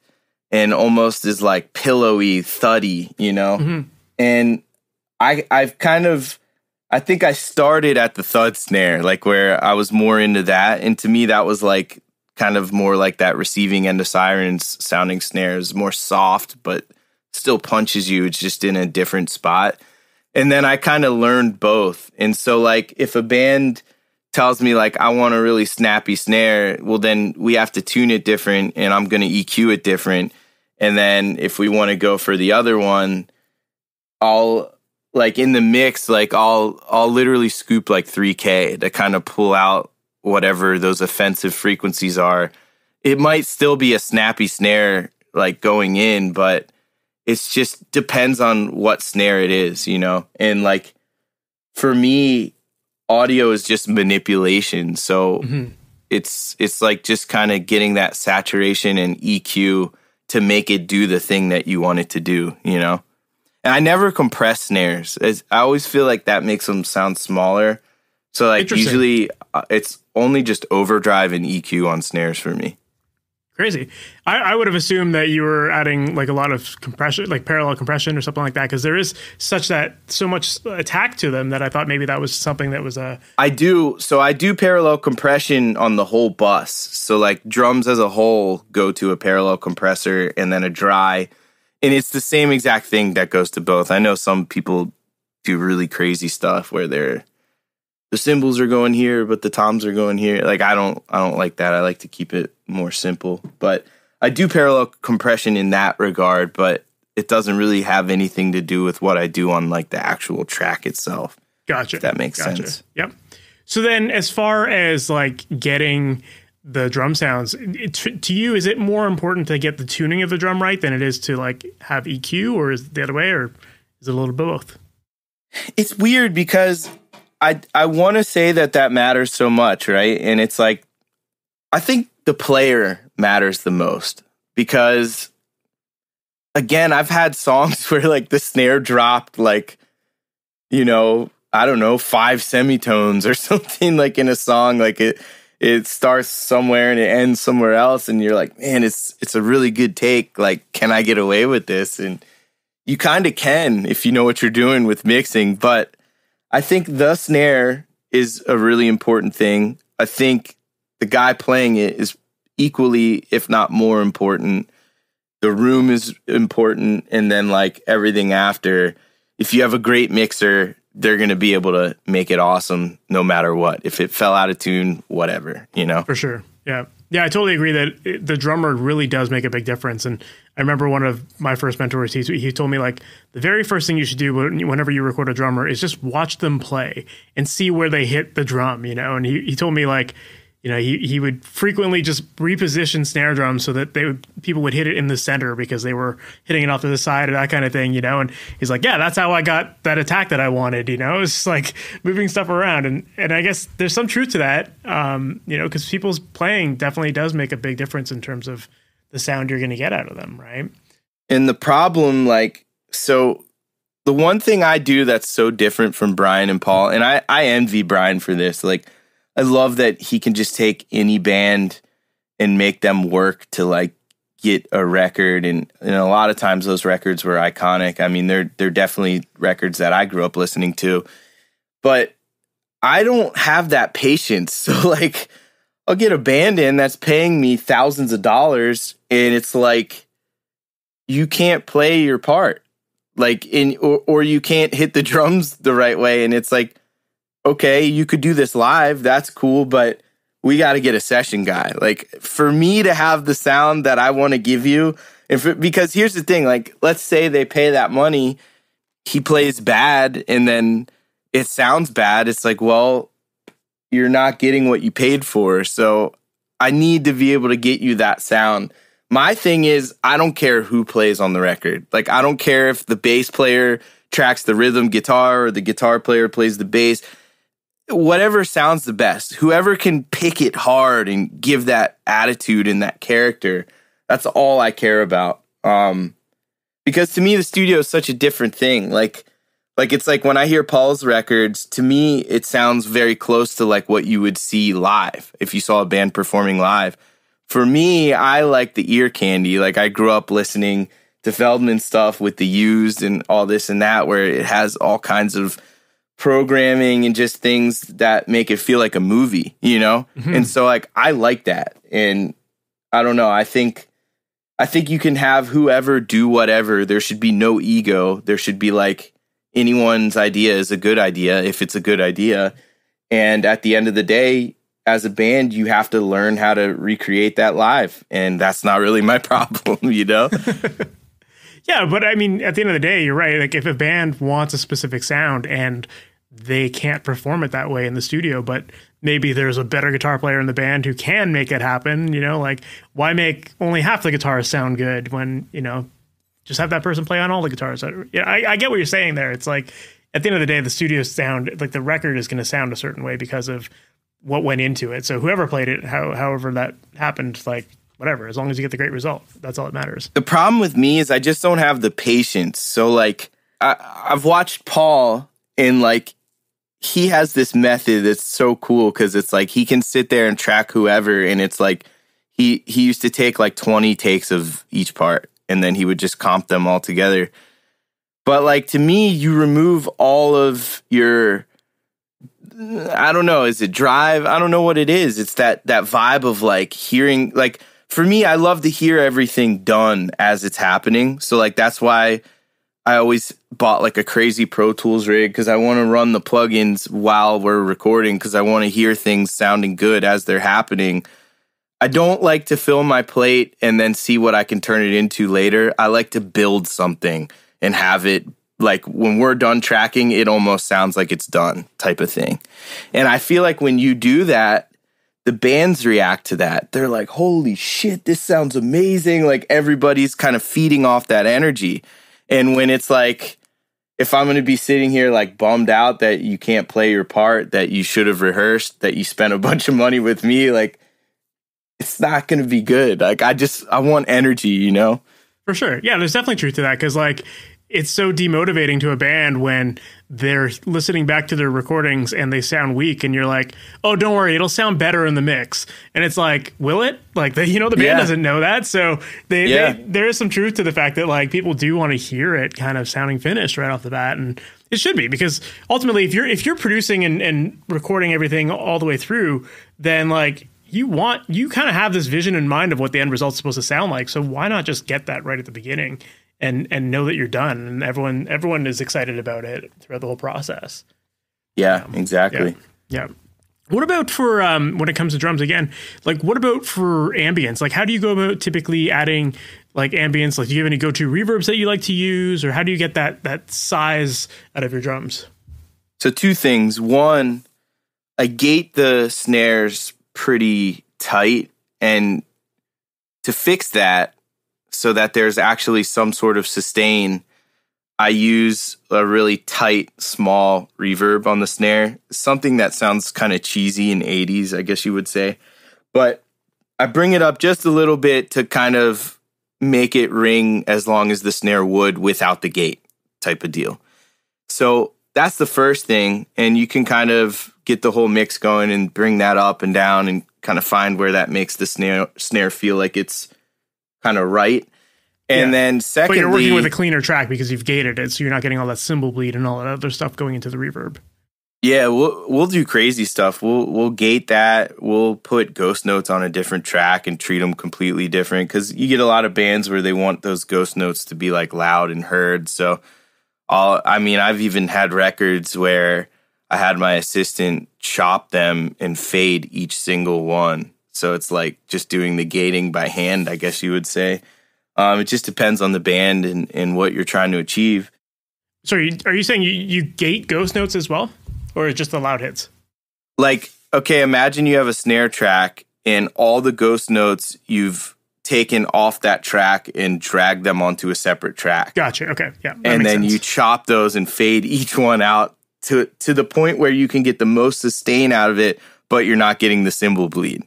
B: and almost is like pillowy, thuddy, you know? Mm-hmm. And I I've kind of I think I started at the thud snare, like where I was more into that. And to me, that was like kind of more like that receiving end of sirens sounding snares, more soft, but still punches you. It's just in a different spot. And then I kind of learned both. And so, like, if a band tells me like I want a really snappy snare, well then we have to tune it different and I'm going to EQ it different. And then if we want to go for the other one, I'll like in the mix like I'll I'll literally scoop like 3k to kind of pull out whatever those offensive frequencies are. It might still be a snappy snare like going in, but it's just depends on what snare it is, you know. And like for me, audio is just manipulation. So mm-hmm. it's it's like just kind of getting that saturation and EQ to make it do the thing that you want it to do, you know? And I never compress snares. It's, I always feel like that makes them sound smaller. So like usually uh, it's only just overdrive and EQ on snares for me.
A: Crazy. I, I, would have assumed that you were adding like a lot of compression, like parallel compression or something like that, because there is such that so much attack to them that I thought maybe that was something that was a.
B: I do. So I do parallel compression on the whole bus. So like drums as a whole go to a parallel compressor and then a dry, and it's the same exact thing that goes to both. I know some people do really crazy stuff where they're the cymbals are going here, but the toms are going here. Like I don't I don't like that. I like to keep it more simple. But I do parallel compression in that regard, but it doesn't really have anything to do with what I do on like the actual track itself.
A: Gotcha.
B: that makes
A: gotcha.
B: sense.
A: Yep. So then as far as like getting the drum sounds it, to you is it more important to get the tuning of the drum right than it is to like have EQ or is it the other way or is it a little bit both?
B: It's weird because I I want to say that that matters so much, right? And it's like I think the player matters the most because again, I've had songs where like the snare dropped like you know, I don't know, five semitones or something like in a song like it it starts somewhere and it ends somewhere else and you're like, "Man, it's it's a really good take. Like, can I get away with this?" And you kind of can if you know what you're doing with mixing, but I think the snare is a really important thing. I think the guy playing it is equally, if not more important. The room is important. And then, like everything after, if you have a great mixer, they're going to be able to make it awesome no matter what. If it fell out of tune, whatever, you know?
A: For sure. Yeah. Yeah, I totally agree that the drummer really does make a big difference. And I remember one of my first mentors, he, he told me like the very first thing you should do whenever you record a drummer is just watch them play and see where they hit the drum, you know? And he, he told me like, you know, he, he would frequently just reposition snare drums so that they would, people would hit it in the center because they were hitting it off to the side or that kind of thing, you know. And he's like, yeah, that's how I got that attack that I wanted, you know. It's like moving stuff around, and and I guess there's some truth to that, um, you know, because people's playing definitely does make a big difference in terms of the sound you're going to get out of them, right?
B: And the problem, like, so the one thing I do that's so different from Brian and Paul, and I I envy Brian for this, like I love that he can just take any band and make them work to like get a record and, and a lot of times those records were iconic. I mean, they're they're definitely records that I grew up listening to. But I don't have that patience. So like I'll get a band in that's paying me thousands of dollars and it's like you can't play your part. Like in or, or you can't hit the drums the right way and it's like okay, you could do this live. That's cool, but we got to get a session guy. Like for me to have the sound that I want to give you, if because here's the thing, like let's say they pay that money, he plays bad, and then it sounds bad. It's like, well, you're not getting what you paid for, so I need to be able to get you that sound. My thing is, I don't care who plays on the record. Like, I don't care if the bass player tracks the rhythm guitar or the guitar player plays the bass whatever sounds the best, whoever can pick it hard and give that attitude and that character, that's all I care about. Um, because to me, the studio is such a different thing. Like, like it's like when I hear Paul's records, to me, it sounds very close to like what you would see live if you saw a band performing live. For me, I like the ear candy. Like I grew up listening to Feldmann stuff with the used and all this and that, where it has all kinds of programming and just things that make it feel like a movie, you know? Mm-hmm. And so like I like that. And I don't know, I think I think you can have whoever do whatever. There should be no ego. There should be like anyone's idea is a good idea if it's a good idea. And at the end of the day, as a band, you have to learn how to recreate that live. And that's not really my problem, you know?
A: yeah, but I mean, at the end of the day, you're right. Like, if a band wants a specific sound and they can't perform it that way in the studio, but maybe there's a better guitar player in the band who can make it happen, you know, like, why make only half the guitars sound good when, you know, just have that person play on all the guitars? Yeah, I, I get what you're saying there. It's like, at the end of the day, the studio sound, like the record is going to sound a certain way because of what went into it. So whoever played it, how, however that happened, like whatever, as long as you get the great result, that's all that matters.
B: The problem with me is I just don't have the patience. So like I, I've watched Paul and like he has this method that's so cool because it's like he can sit there and track whoever and it's like he he used to take like 20 takes of each part and then he would just comp them all together. But like to me, you remove all of your I don't know. Is it drive? I don't know what it is. It's that that vibe of like hearing like for me, I love to hear everything done as it's happening. So like that's why I always bought like a crazy Pro Tools rig because I want to run the plugins while we're recording because I want to hear things sounding good as they're happening. I don't like to film my plate and then see what I can turn it into later. I like to build something and have it like when we're done tracking, it almost sounds like it's done type of thing. And I feel like when you do that, the bands react to that. They're like, holy shit, this sounds amazing. Like everybody's kind of feeding off that energy. And when it's like, if I'm going to be sitting here like bummed out that you can't play your part, that you should have rehearsed, that you spent a bunch of money with me, like it's not going to be good. Like I just, I want energy, you know?
A: For sure. Yeah, there's definitely truth to that. Cause like it's so demotivating to a band when they're listening back to their recordings and they sound weak and you're like oh don't worry it'll sound better in the mix. And it's like will it? Like the, you know the band yeah. doesn't know that. So they, yeah. they, there is some truth to the fact that like people do want to hear it kind of sounding finished right off the bat and it should be because ultimately if you're if you're producing and, and recording everything all the way through then like you want you kind of have this vision in mind of what the end result's supposed to sound like. So why not just get that right at the beginning and and know that you're done. And everyone everyone is excited about it throughout the whole process.
B: Yeah um, exactly.
A: Yeah, yeah. what about for um, when it comes to drums again like what about for ambience? Like how do you go about typically adding like ambience? Like do you have any go-to reverbs that you like to use or how do you get that that size out of your drums?
B: So two things. One i gate the snares pretty tight and to fix that so that there's actually some sort of sustain, I use a really tight, small reverb on the snare, something that sounds kind of cheesy in 80s, I guess you would say. But I bring it up just a little bit to kind of make it ring as long as the snare would without the gate type of deal. So that's the first thing. And you can kind of get the whole mix going and bring that up and down and kind of find where that makes the snare snare feel like it's kind of right. And yeah. then secondly,
A: but you're working with a cleaner track because you've gated it, so you're not getting all that cymbal bleed and all that other stuff going into the reverb.
B: Yeah, we'll we'll do crazy stuff. We'll we'll gate that. We'll put ghost notes on a different track and treat them completely different because you get a lot of bands where they want those ghost notes to be like loud and heard. So, all I mean, I've even had records where I had my assistant chop them and fade each single one. So it's like just doing the gating by hand, I guess you would say. Um, it just depends on the band and, and what you're trying to achieve.
A: So are you, are you saying you, you gate ghost notes as well, or just the loud hits?
B: Like, okay, imagine you have a snare track and all the ghost notes you've taken off that track and dragged them onto a separate track.
A: Gotcha. Okay. Yeah.
B: And then sense. you chop those and fade each one out to to the point where you can get the most sustain out of it, but you're not getting the cymbal bleed.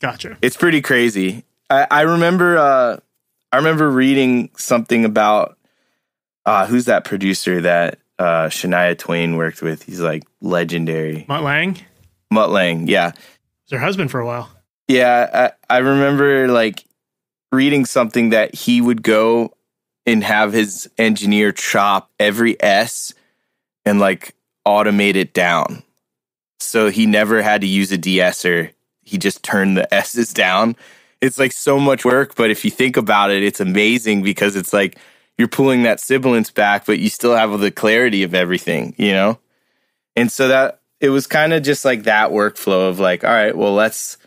A: Gotcha.
B: It's pretty crazy. I, I remember uh, I remember reading something about uh, who's that producer that uh, Shania Twain worked with. He's like legendary.
A: Mutt Lange.
B: Mutt Lange, yeah.
A: Was her husband for a while.
B: Yeah, I, I remember like reading something that he would go and have his engineer chop every S and like automate it down. So he never had to use a de-esser. He just turned the S's down it's like so much work, but if you think about it, it's amazing because it's like you're pulling that sibilance back, but you still have the clarity of everything, you know? And so that it was kind of just like that workflow of like, all right, well let's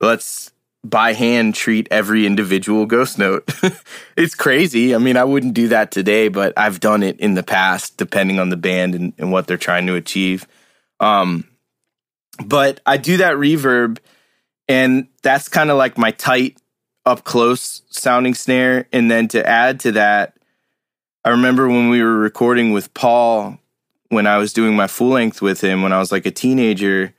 B: let's by hand treat every individual ghost note. it's crazy. I mean, I wouldn't do that today, but I've done it in the past, depending on the band and, and what they're trying to achieve. Um, but I do that reverb, and that's kind of like my tight, up close sounding snare. And then to add to that, I remember when we were recording with Paul when I was doing my full length with him when I was like a teenager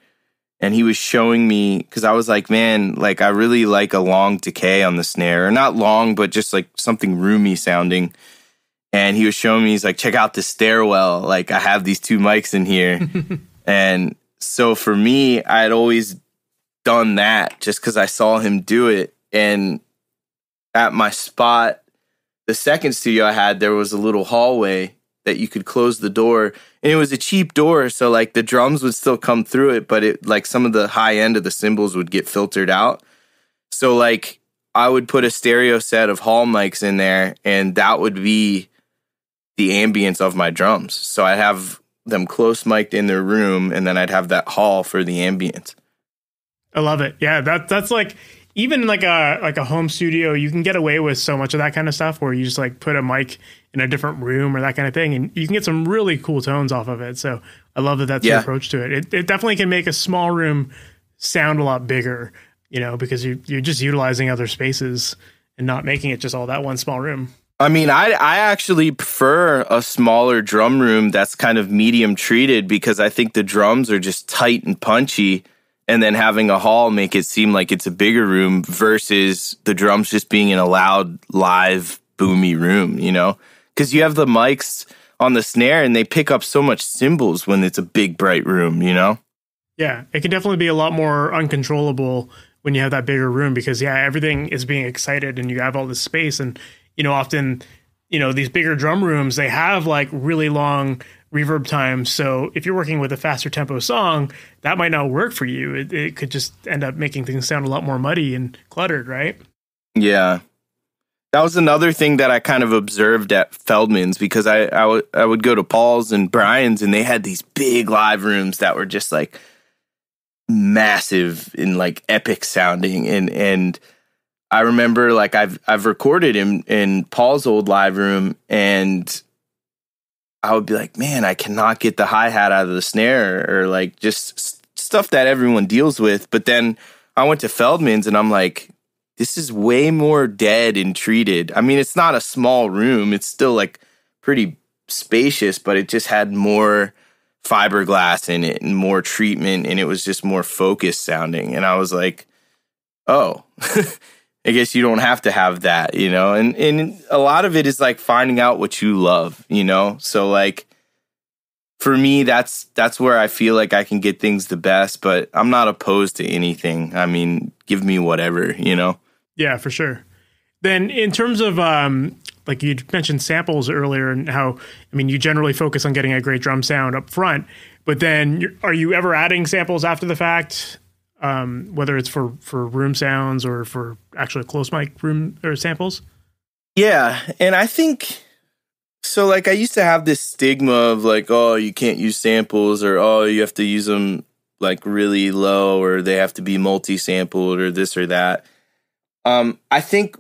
B: and he was showing me because I was like, man, like I really like a long decay on the snare, or not long, but just like something roomy sounding. And he was showing me, he's like, check out the stairwell. Like I have these two mics in here. and so for me, I had always done that just because I saw him do it. And at my spot, the second studio I had, there was a little hallway that you could close the door. And it was a cheap door so like the drums would still come through it but it like some of the high end of the cymbals would get filtered out. So like i would put a stereo set of hall mics in there and that would be the ambience of my drums. So i'd have them close mic'd in their room and then i'd have that hall for the ambience
A: i love it yeah that that's like even like a like a home studio, you can get away with so much of that kind of stuff where you just like put a mic in a different room or that kind of thing, and you can get some really cool tones off of it. So I love that that's yeah. your approach to it. it. It definitely can make a small room sound a lot bigger, you know, because you you're just utilizing other spaces and not making it just all that one small room.
B: I mean, I I actually prefer a smaller drum room that's kind of medium treated because I think the drums are just tight and punchy and then having a hall make it seem like it's a bigger room versus the drums just being in a loud, live, boomy room, you know? Because you have the mics on the snare and they pick up so much cymbals when it's a big, bright room, you know?
A: Yeah, it can definitely be a lot more uncontrollable when you have that bigger room because, yeah, everything is being excited and you have all this space. And, you know, often, you know, these bigger drum rooms, they have like really long reverb time. So if you're working with a faster tempo song, that might not work for you. It, it could just end up making things sound a lot more muddy and cluttered, right?
B: Yeah. That was another thing that I kind of observed at Feldmann's because I, I, w- I would go to Paul's and Brian's and they had these big live rooms that were just like massive and like epic sounding and and I remember like I've I've recorded in in Paul's old live room and I would be like, man, I cannot get the hi hat out of the snare or like just stuff that everyone deals with. But then I went to Feldmann's and I'm like, this is way more dead and treated. I mean, it's not a small room, it's still like pretty spacious, but it just had more fiberglass in it and more treatment and it was just more focused sounding. And I was like, oh. I guess you don't have to have that, you know? And and a lot of it is like finding out what you love, you know? So like for me that's that's where I feel like I can get things the best, but I'm not opposed to anything. I mean, give me whatever, you know?
A: Yeah, for sure. Then in terms of um like you mentioned samples earlier and how I mean you generally focus on getting a great drum sound up front, but then are you ever adding samples after the fact um, whether it's for for room sounds or for actual close mic room or samples.
B: Yeah, and I think so. Like I used to have this stigma of like, oh, you can't use samples, or oh, you have to use them like really low, or they have to be multi-sampled, or this or that. Um, I think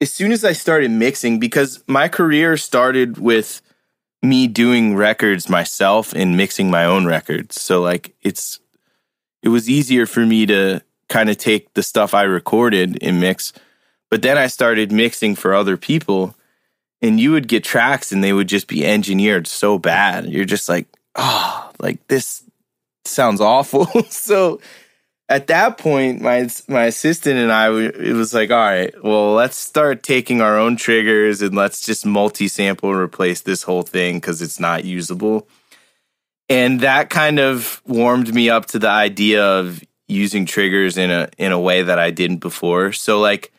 B: as soon as I started mixing, because my career started with me doing records myself and mixing my own records. So like it's it was easier for me to kind of take the stuff I recorded and mix. But then I started mixing for other people, and you would get tracks and they would just be engineered so bad. You're just like, oh, like this sounds awful. so at that point, my my assistant and I, it was like, all right, well, let's start taking our own triggers and let's just multi sample and replace this whole thing because it's not usable and that kind of warmed me up to the idea of using triggers in a in a way that I didn't before. So like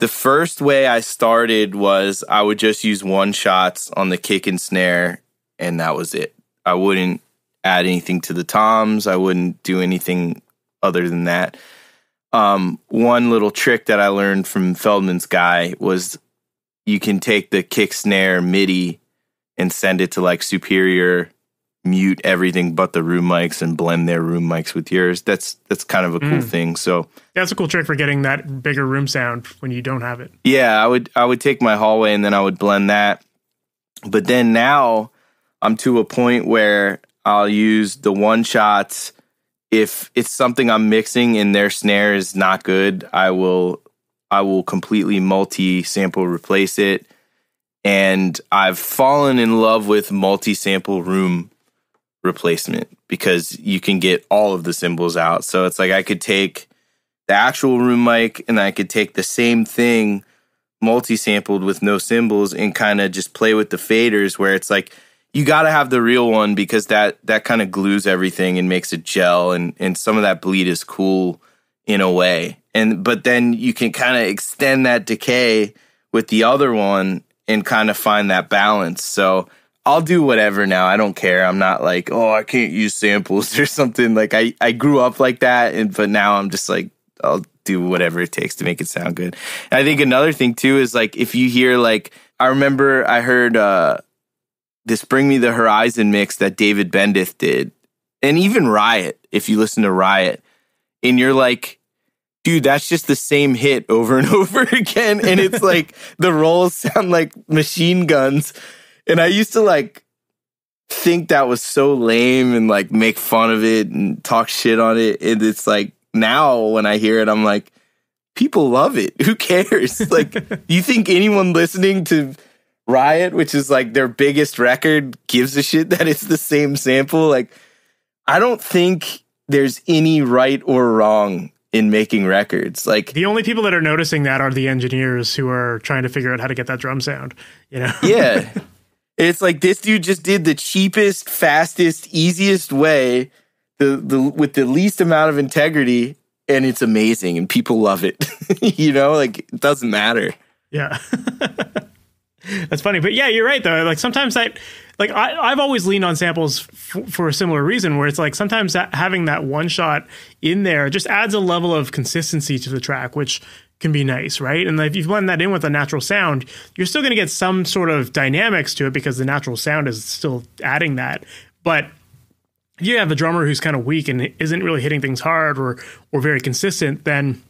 B: the first way I started was I would just use one shots on the kick and snare and that was it. I wouldn't add anything to the toms. I wouldn't do anything other than that. Um, one little trick that I learned from Feldmann's guy was you can take the kick snare MIDI and send it to like superior mute everything but the room mics and blend their room mics with yours. That's that's kind of a cool mm. thing. So
A: that's a cool trick for getting that bigger room sound when you don't have it.
B: Yeah, I would I would take my hallway and then I would blend that. But then now I'm to a point where I'll use the one shots. If it's something I'm mixing and their snare is not good, I will I will completely multi sample replace it. And I've fallen in love with multi sample room replacement because you can get all of the cymbals out. So it's like I could take the actual room mic and I could take the same thing multi sampled with no cymbals and kind of just play with the faders where it's like you got to have the real one because that that kind of glues everything and makes it gel and and some of that bleed is cool in a way. And but then you can kind of extend that decay with the other one and kind of find that balance. So I'll do whatever now. I don't care. I'm not like, oh, I can't use samples or something. Like I, I grew up like that, and but now I'm just like, I'll do whatever it takes to make it sound good. And I think another thing too is like if you hear like I remember I heard uh this Bring Me the Horizon mix that David Bendeth did, and even Riot. If you listen to Riot, and you're like, dude, that's just the same hit over and over again, and it's like the rolls sound like machine guns and I used to like think that was so lame and like make fun of it and talk shit on it. And it's like now when I hear it, I'm like, people love it. Who cares? like, you think anyone listening to Riot, which is like their biggest record, gives a shit that it's the same sample? Like, I don't think there's any right or wrong in making records. Like
A: the only people that are noticing that are the engineers who are trying to figure out how to get that drum sound, you know?
B: yeah. It's like this dude just did the cheapest, fastest, easiest way, the the with the least amount of integrity, and it's amazing, and people love it. you know, like it doesn't matter.
A: Yeah. That's funny, but yeah, you're right though. Like sometimes that, like I, have always leaned on samples f- for a similar reason, where it's like sometimes that having that one shot in there just adds a level of consistency to the track, which can be nice, right? And if you blend that in with a natural sound, you're still going to get some sort of dynamics to it because the natural sound is still adding that. But if you have a drummer who's kind of weak and isn't really hitting things hard or or very consistent, then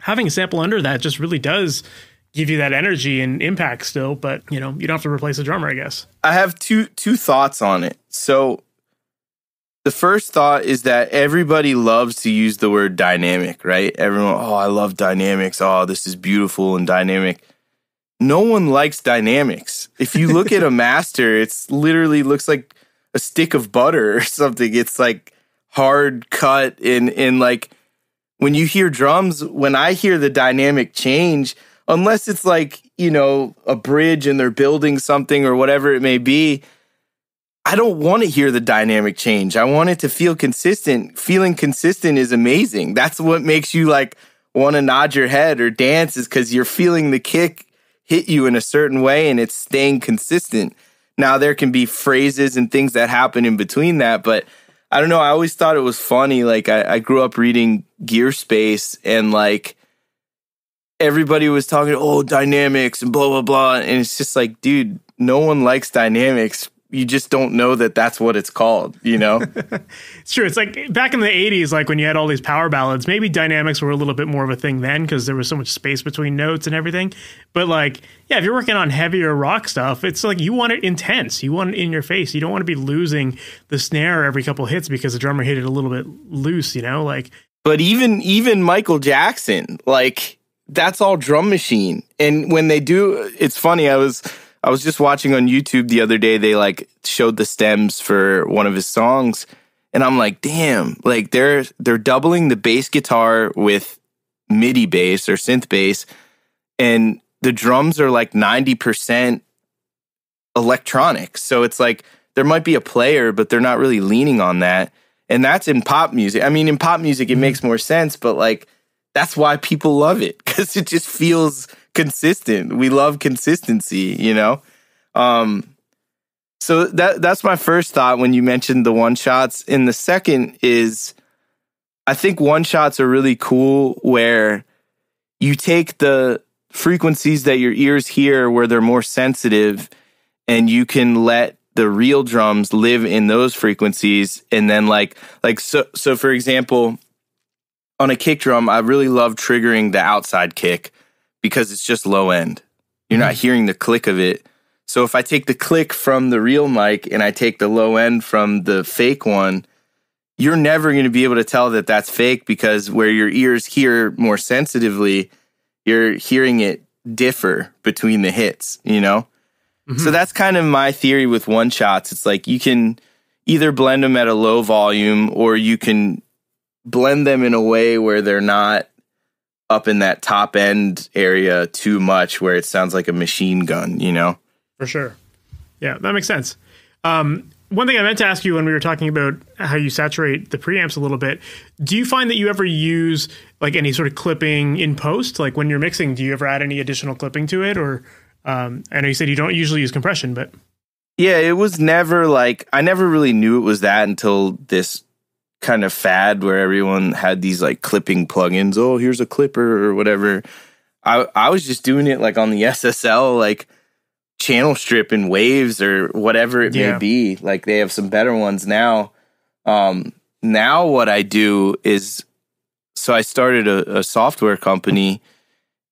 A: having a sample under that just really does give you that energy and impact still. But you know, you don't have to replace a drummer, I guess.
B: I have two two thoughts on it. So the first thought is that everybody loves to use the word dynamic, right? Everyone, oh, I love dynamics. Oh, this is beautiful and dynamic. No one likes dynamics. If you look at a master, it's literally looks like a stick of butter or something. It's like hard cut in in like when you hear drums, when I hear the dynamic change, unless it's like, you know, a bridge and they're building something or whatever it may be, I don't want to hear the dynamic change. I want it to feel consistent. Feeling consistent is amazing. That's what makes you like want to nod your head or dance is because you're feeling the kick hit you in a certain way and it's staying consistent. Now, there can be phrases and things that happen in between that, but I don't know. I always thought it was funny. Like, I, I grew up reading Gearspace and like everybody was talking, oh, dynamics and blah, blah, blah. And it's just like, dude, no one likes dynamics you just don't know that that's what it's called, you know?
A: it's true. It's like back in the 80s, like when you had all these power ballads, maybe dynamics were a little bit more of a thing then because there was so much space between notes and everything. But like, yeah, if you're working on heavier rock stuff, it's like you want it intense. You want it in your face. You don't want to be losing the snare every couple hits because the drummer hit it a little bit loose, you know? Like,
B: but even even Michael Jackson, like that's all drum machine. And when they do, it's funny. I was I was just watching on YouTube the other day. They like showed the stems for one of his songs, and I'm like, damn! Like they're they're doubling the bass guitar with MIDI bass or synth bass, and the drums are like ninety percent electronic. So it's like there might be a player, but they're not really leaning on that. And that's in pop music. I mean, in pop music, it mm-hmm. makes more sense, but like that's why people love it because it just feels consistent. We love consistency, you know? Um, so that that's my first thought when you mentioned the one shots. And the second is I think one shots are really cool where you take the frequencies that your ears hear where they're more sensitive and you can let the real drums live in those frequencies and then like like so so for example on a kick drum I really love triggering the outside kick because it's just low end. You're not hearing the click of it. So if I take the click from the real mic and I take the low end from the fake one, you're never going to be able to tell that that's fake because where your ears hear more sensitively, you're hearing it differ between the hits, you know? Mm-hmm. So that's kind of my theory with one shots. It's like you can either blend them at a low volume or you can blend them in a way where they're not up in that top end area too much where it sounds like a machine gun, you know?
A: For sure. Yeah, that makes sense. Um, one thing I meant to ask you when we were talking about how you saturate the preamps a little bit, do you find that you ever use like any sort of clipping in post? Like when you're mixing, do you ever add any additional clipping to it? Or um, I know you said you don't usually use compression, but.
B: Yeah, it was never like, I never really knew it was that until this kind of fad where everyone had these like clipping plugins. Oh, here's a clipper or whatever. I I was just doing it like on the SSL like channel strip in waves or whatever it yeah. may be. Like they have some better ones now. Um now what I do is so I started a, a software company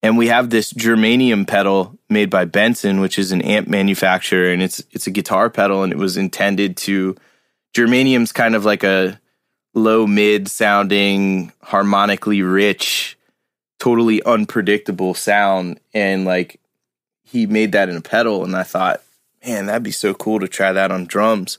B: and we have this germanium pedal made by Benson, which is an amp manufacturer, and it's it's a guitar pedal, and it was intended to germanium's kind of like a low mid sounding, harmonically rich, totally unpredictable sound. And like he made that in a pedal. And I thought, man, that'd be so cool to try that on drums.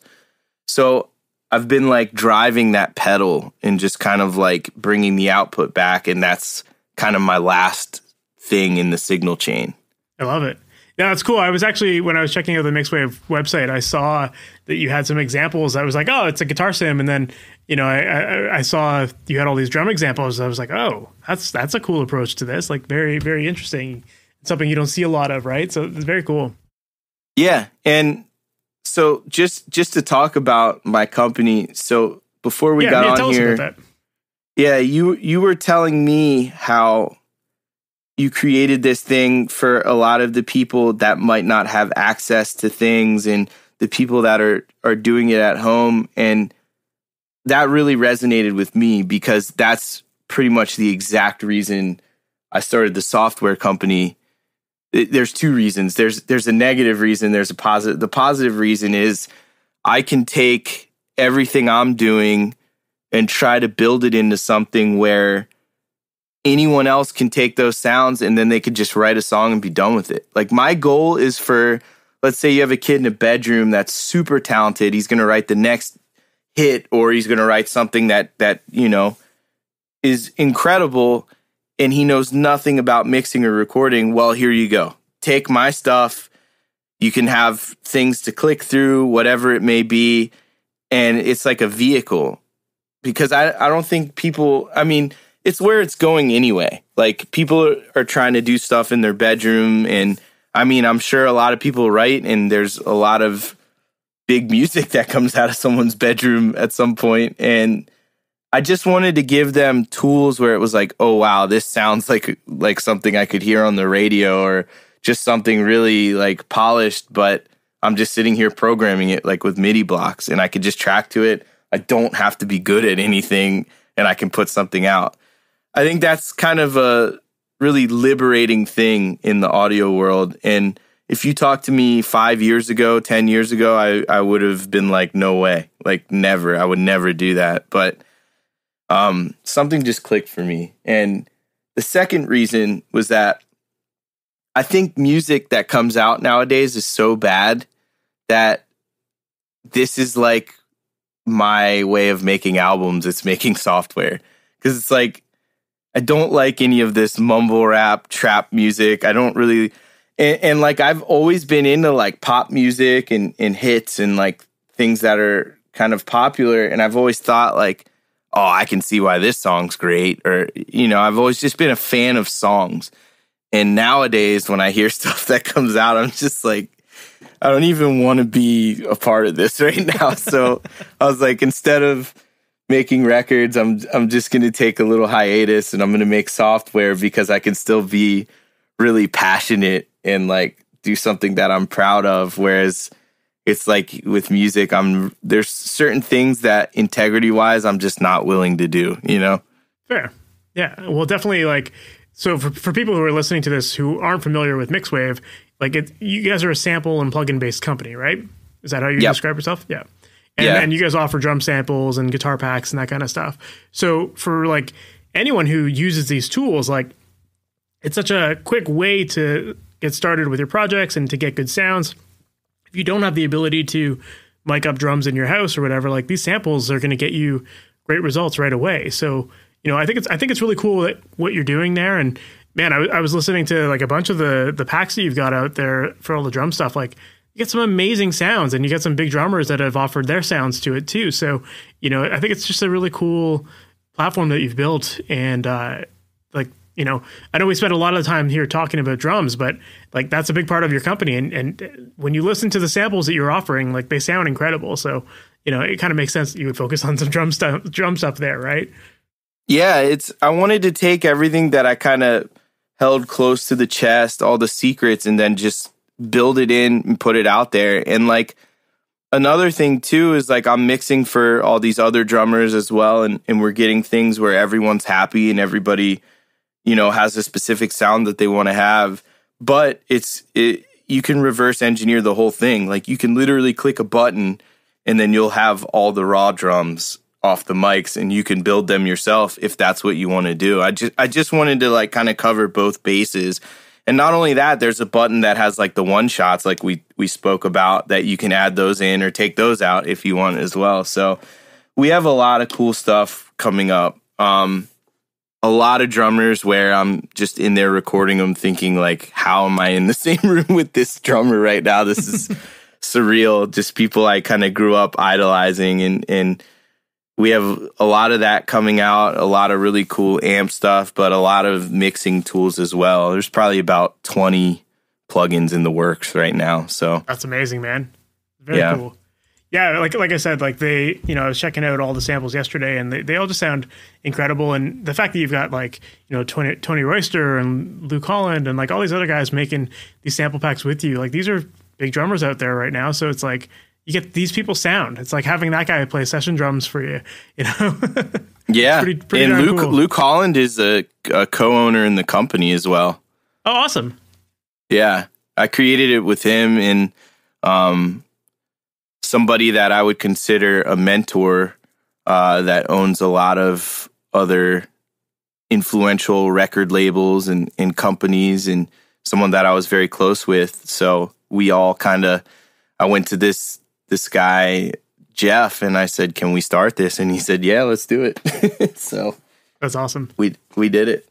B: So I've been like driving that pedal and just kind of like bringing the output back. And that's kind of my last thing in the signal chain.
A: I love it. Yeah, that's cool. I was actually when I was checking out the Mixwave website, I saw that you had some examples. I was like, oh, it's a guitar sim, and then you know, I, I, I saw you had all these drum examples. I was like, oh, that's that's a cool approach to this. Like very very interesting. Something you don't see a lot of, right? So it's very cool.
B: Yeah, and so just just to talk about my company. So before we yeah, got on here, yeah, you you were telling me how you created this thing for a lot of the people that might not have access to things and the people that are are doing it at home and that really resonated with me because that's pretty much the exact reason I started the software company. There's two reasons. There's there's a negative reason, there's a positive. The positive reason is I can take everything I'm doing and try to build it into something where anyone else can take those sounds and then they could just write a song and be done with it. Like my goal is for let's say you have a kid in a bedroom that's super talented, he's going to write the next hit or he's going to write something that that, you know, is incredible and he knows nothing about mixing or recording. Well, here you go. Take my stuff. You can have things to click through, whatever it may be, and it's like a vehicle because I I don't think people, I mean, it's where it's going anyway. Like people are, trying to do stuff in their bedroom and I mean, I'm sure a lot of people write and there's a lot of big music that comes out of someone's bedroom at some point and I just wanted to give them tools where it was like, "Oh wow, this sounds like like something I could hear on the radio or just something really like polished, but I'm just sitting here programming it like with MIDI blocks and I could just track to it. I don't have to be good at anything and I can put something out. I think that's kind of a really liberating thing in the audio world. And if you talked to me five years ago, 10 years ago, I, I would have been like, no way, like never, I would never do that. But um, something just clicked for me. And the second reason was that I think music that comes out nowadays is so bad that this is like my way of making albums. It's making software. Cause it's like, I don't like any of this mumble rap trap music. I don't really and, and, like I've always been into like pop music and, and hits and like things that are kind of popular and I've always thought like oh I can see why this song's great or you know I've always just been a fan of songs. And nowadays when I hear stuff that comes out I'm just like I don't even want to be a part of this right now. So I was like instead of making records. I'm I'm just going to take a little hiatus and I'm going to make software because I can still be really passionate and like do something that I'm proud of whereas it's like with music, I'm there's certain things that integrity wise, I'm just not willing to do. You know.
A: Fair. Yeah. Well, definitely like so for, for people who are listening to this who aren't familiar with Mixwave, like it, you guys are a sample and plugin based company, right? Is that how you yep. describe yourself? Yeah. And, yeah. and you guys offer drum samples and guitar packs and that kind of stuff. So for like anyone who uses these tools, like it's such a quick way to get started with your projects and to get good sounds. If you don't have the ability to mic up drums in your house or whatever, like these samples are going to get you great results right away. So, you know, I think it's I think it's really cool that what you're doing there. And man, I, I was listening to like a bunch of the the packs that you've got out there for all the drum stuff. Like you get some amazing sounds, and you get some big drummers that have offered their sounds to it too. So, you know, I think it's just a really cool platform that you've built, and uh, like you know, I know we spent a lot of time here talking about drums, but like that's a big part of your company. And, and when you listen to the samples that you're offering, like they sound incredible. So, you know, it kind of makes sense that you would focus on some drum stuff, drum stuff there, right?
B: Yeah, it's, I wanted to take everything that I kind of held close to the chest, all the secrets, and then just build it in and put it out there. And like, another thing too is like I'm mixing for all these other drummers as well and, and we're getting things where everyone's happy and everybody you know, has a specific sound that they want to have, but it's it, you can reverse engineer the whole thing. Like you can literally click a button and then you'll have all the raw drums off the mics and you can build them yourself if that's what you want to do. I just I just wanted to like kind of cover both bases. And not only that, there's a button that has like the one shots like we we spoke about that you can add those in or take those out if you want as well. So we have a lot of cool stuff coming up. Um a lot of drummers where I'm just in there recording them thinking like how am I in the same room with this drummer right now this is surreal just people I kind of grew up idolizing and and we have a lot of that coming out a lot of really cool amp stuff but a lot of mixing tools as well there's probably about 20 plugins in the works right now so
A: That's amazing man very yeah. cool yeah, like like I said, like they, you know, I was checking out all the samples yesterday, and they, they all just sound incredible. And the fact that you've got like, you know, Tony Tony Royster and Luke Holland and like all these other guys making these sample packs with you, like these are big drummers out there right now. So it's like you get these people sound. It's like having that guy play session drums for you, you know.
B: yeah, pretty, pretty and Luke cool. Luke Holland is a, a co-owner in the company as well.
A: Oh, awesome!
B: Yeah, I created it with him and. Um, somebody that I would consider a mentor uh, that owns a lot of other influential record labels and, and companies and someone that I was very close with. So we all kind of, I went to this, this guy, Jeff, and I said, can we start this? And he said, yeah, let's do it. so
A: that's awesome.
B: We, we did it.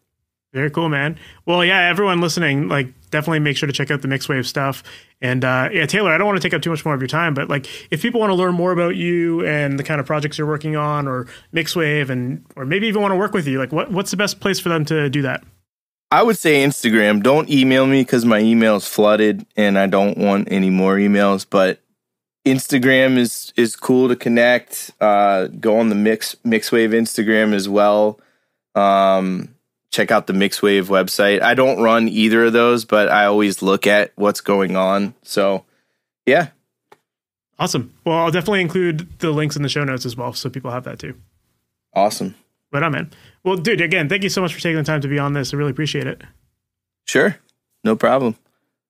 A: Very cool, man. Well, yeah, everyone listening, like definitely make sure to check out the Mixwave stuff. And uh, yeah, Taylor, I don't want to take up too much more of your time, but like if people want to learn more about you and the kind of projects you're working on, or Mixwave, and or maybe even want to work with you, like what what's the best place for them to do that?
B: I would say Instagram. Don't email me because my email is flooded and I don't want any more emails. But Instagram is is cool to connect. Uh, go on the Mix Mixwave Instagram as well. Um, check out the Mixwave website. I don't run either of those, but I always look at what's going on. So, yeah.
A: Awesome. Well, I'll definitely include the links in the show notes as well, so people have that too.
B: Awesome.
A: But I'm in. Well, dude, again, thank you so much for taking the time to be on this. I really appreciate it.
B: Sure. No problem.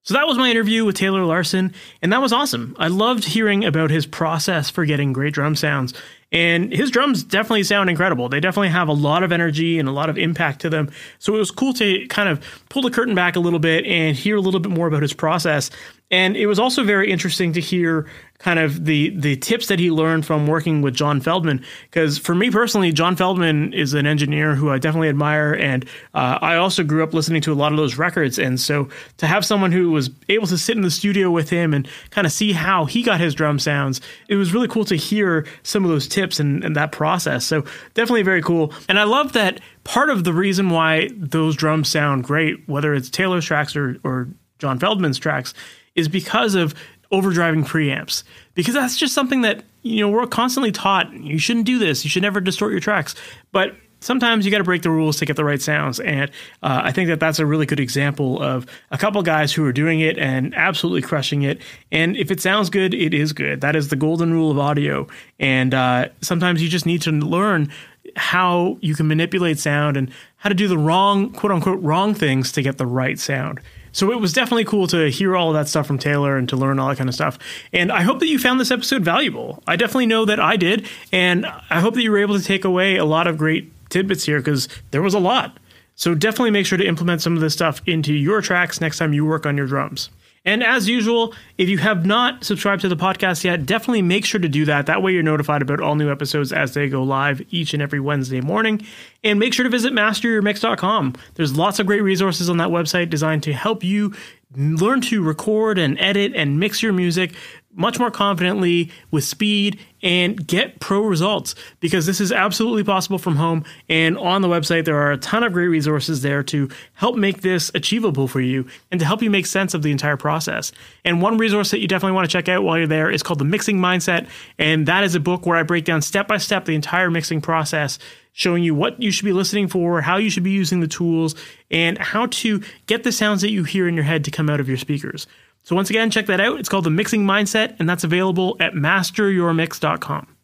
A: So that was my interview with Taylor Larson, and that was awesome. I loved hearing about his process for getting great drum sounds. And his drums definitely sound incredible. They definitely have a lot of energy and a lot of impact to them. So it was cool to kind of pull the curtain back a little bit and hear a little bit more about his process. And it was also very interesting to hear kind of the the tips that he learned from working with John Feldmann. Because for me personally, John Feldmann is an engineer who I definitely admire, and uh, I also grew up listening to a lot of those records. And so to have someone who was able to sit in the studio with him and kind of see how he got his drum sounds, it was really cool to hear some of those tips and, and that process. So definitely very cool. And I love that part of the reason why those drums sound great, whether it's Taylor's tracks or, or John Feldmann's tracks, is because of overdriving preamps because that's just something that you know we're constantly taught you shouldn't do this you should never distort your tracks but sometimes you got to break the rules to get the right sounds. And uh, I think that that's a really good example of a couple guys who are doing it and absolutely crushing it. And if it sounds good, it is good. That is the golden rule of audio. And uh, sometimes you just need to learn how you can manipulate sound and how to do the wrong, quote unquote, wrong things to get the right sound. So it was definitely cool to hear all that stuff from Taylor and to learn all that kind of stuff. And I hope that you found this episode valuable. I definitely know that I did. And I hope that you were able to take away a lot of great tidbits here because there was a lot. So definitely make sure to implement some of this stuff into your tracks next time you work on your drums. And as usual, if you have not subscribed to the podcast yet, definitely make sure to do that. That way you're notified about all new episodes as they go live each and every Wednesday morning. And make sure to visit masteryourmix.com. There's lots of great resources on that website designed to help you learn to record and edit and mix your music much more confidently with speed and get pro results because this is absolutely possible from home. And on the website, there are a ton of great resources there to help make this achievable for you and to help you make sense of the entire process. And one resource that you definitely want to check out while you're there is called The Mixing Mindset. And that is a book where I break down step by step the entire mixing process showing you what you should be listening for, how you should be using the tools, and how to get the sounds that you hear in your head to come out of your speakers. So once again, check that out. It's called The Mixing Mindset, and that's available at masteryourmix.com.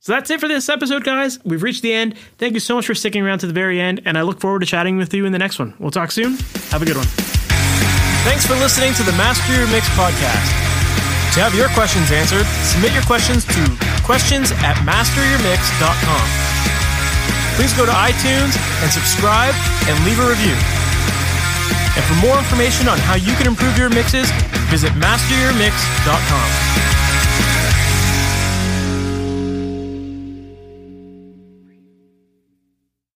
A: So that's it for this episode, guys. We've reached the end. Thank you so much for sticking around to the very end, and I look forward to chatting with you in the next one. We'll talk soon. Have a good one. Thanks for listening to the Master Your Mix podcast. To have your questions answered, submit your questions to questions at masteryourmix.com. Please go to iTunes and subscribe and leave a review. And for more information on how you can improve your mixes, visit masteryourmix.com.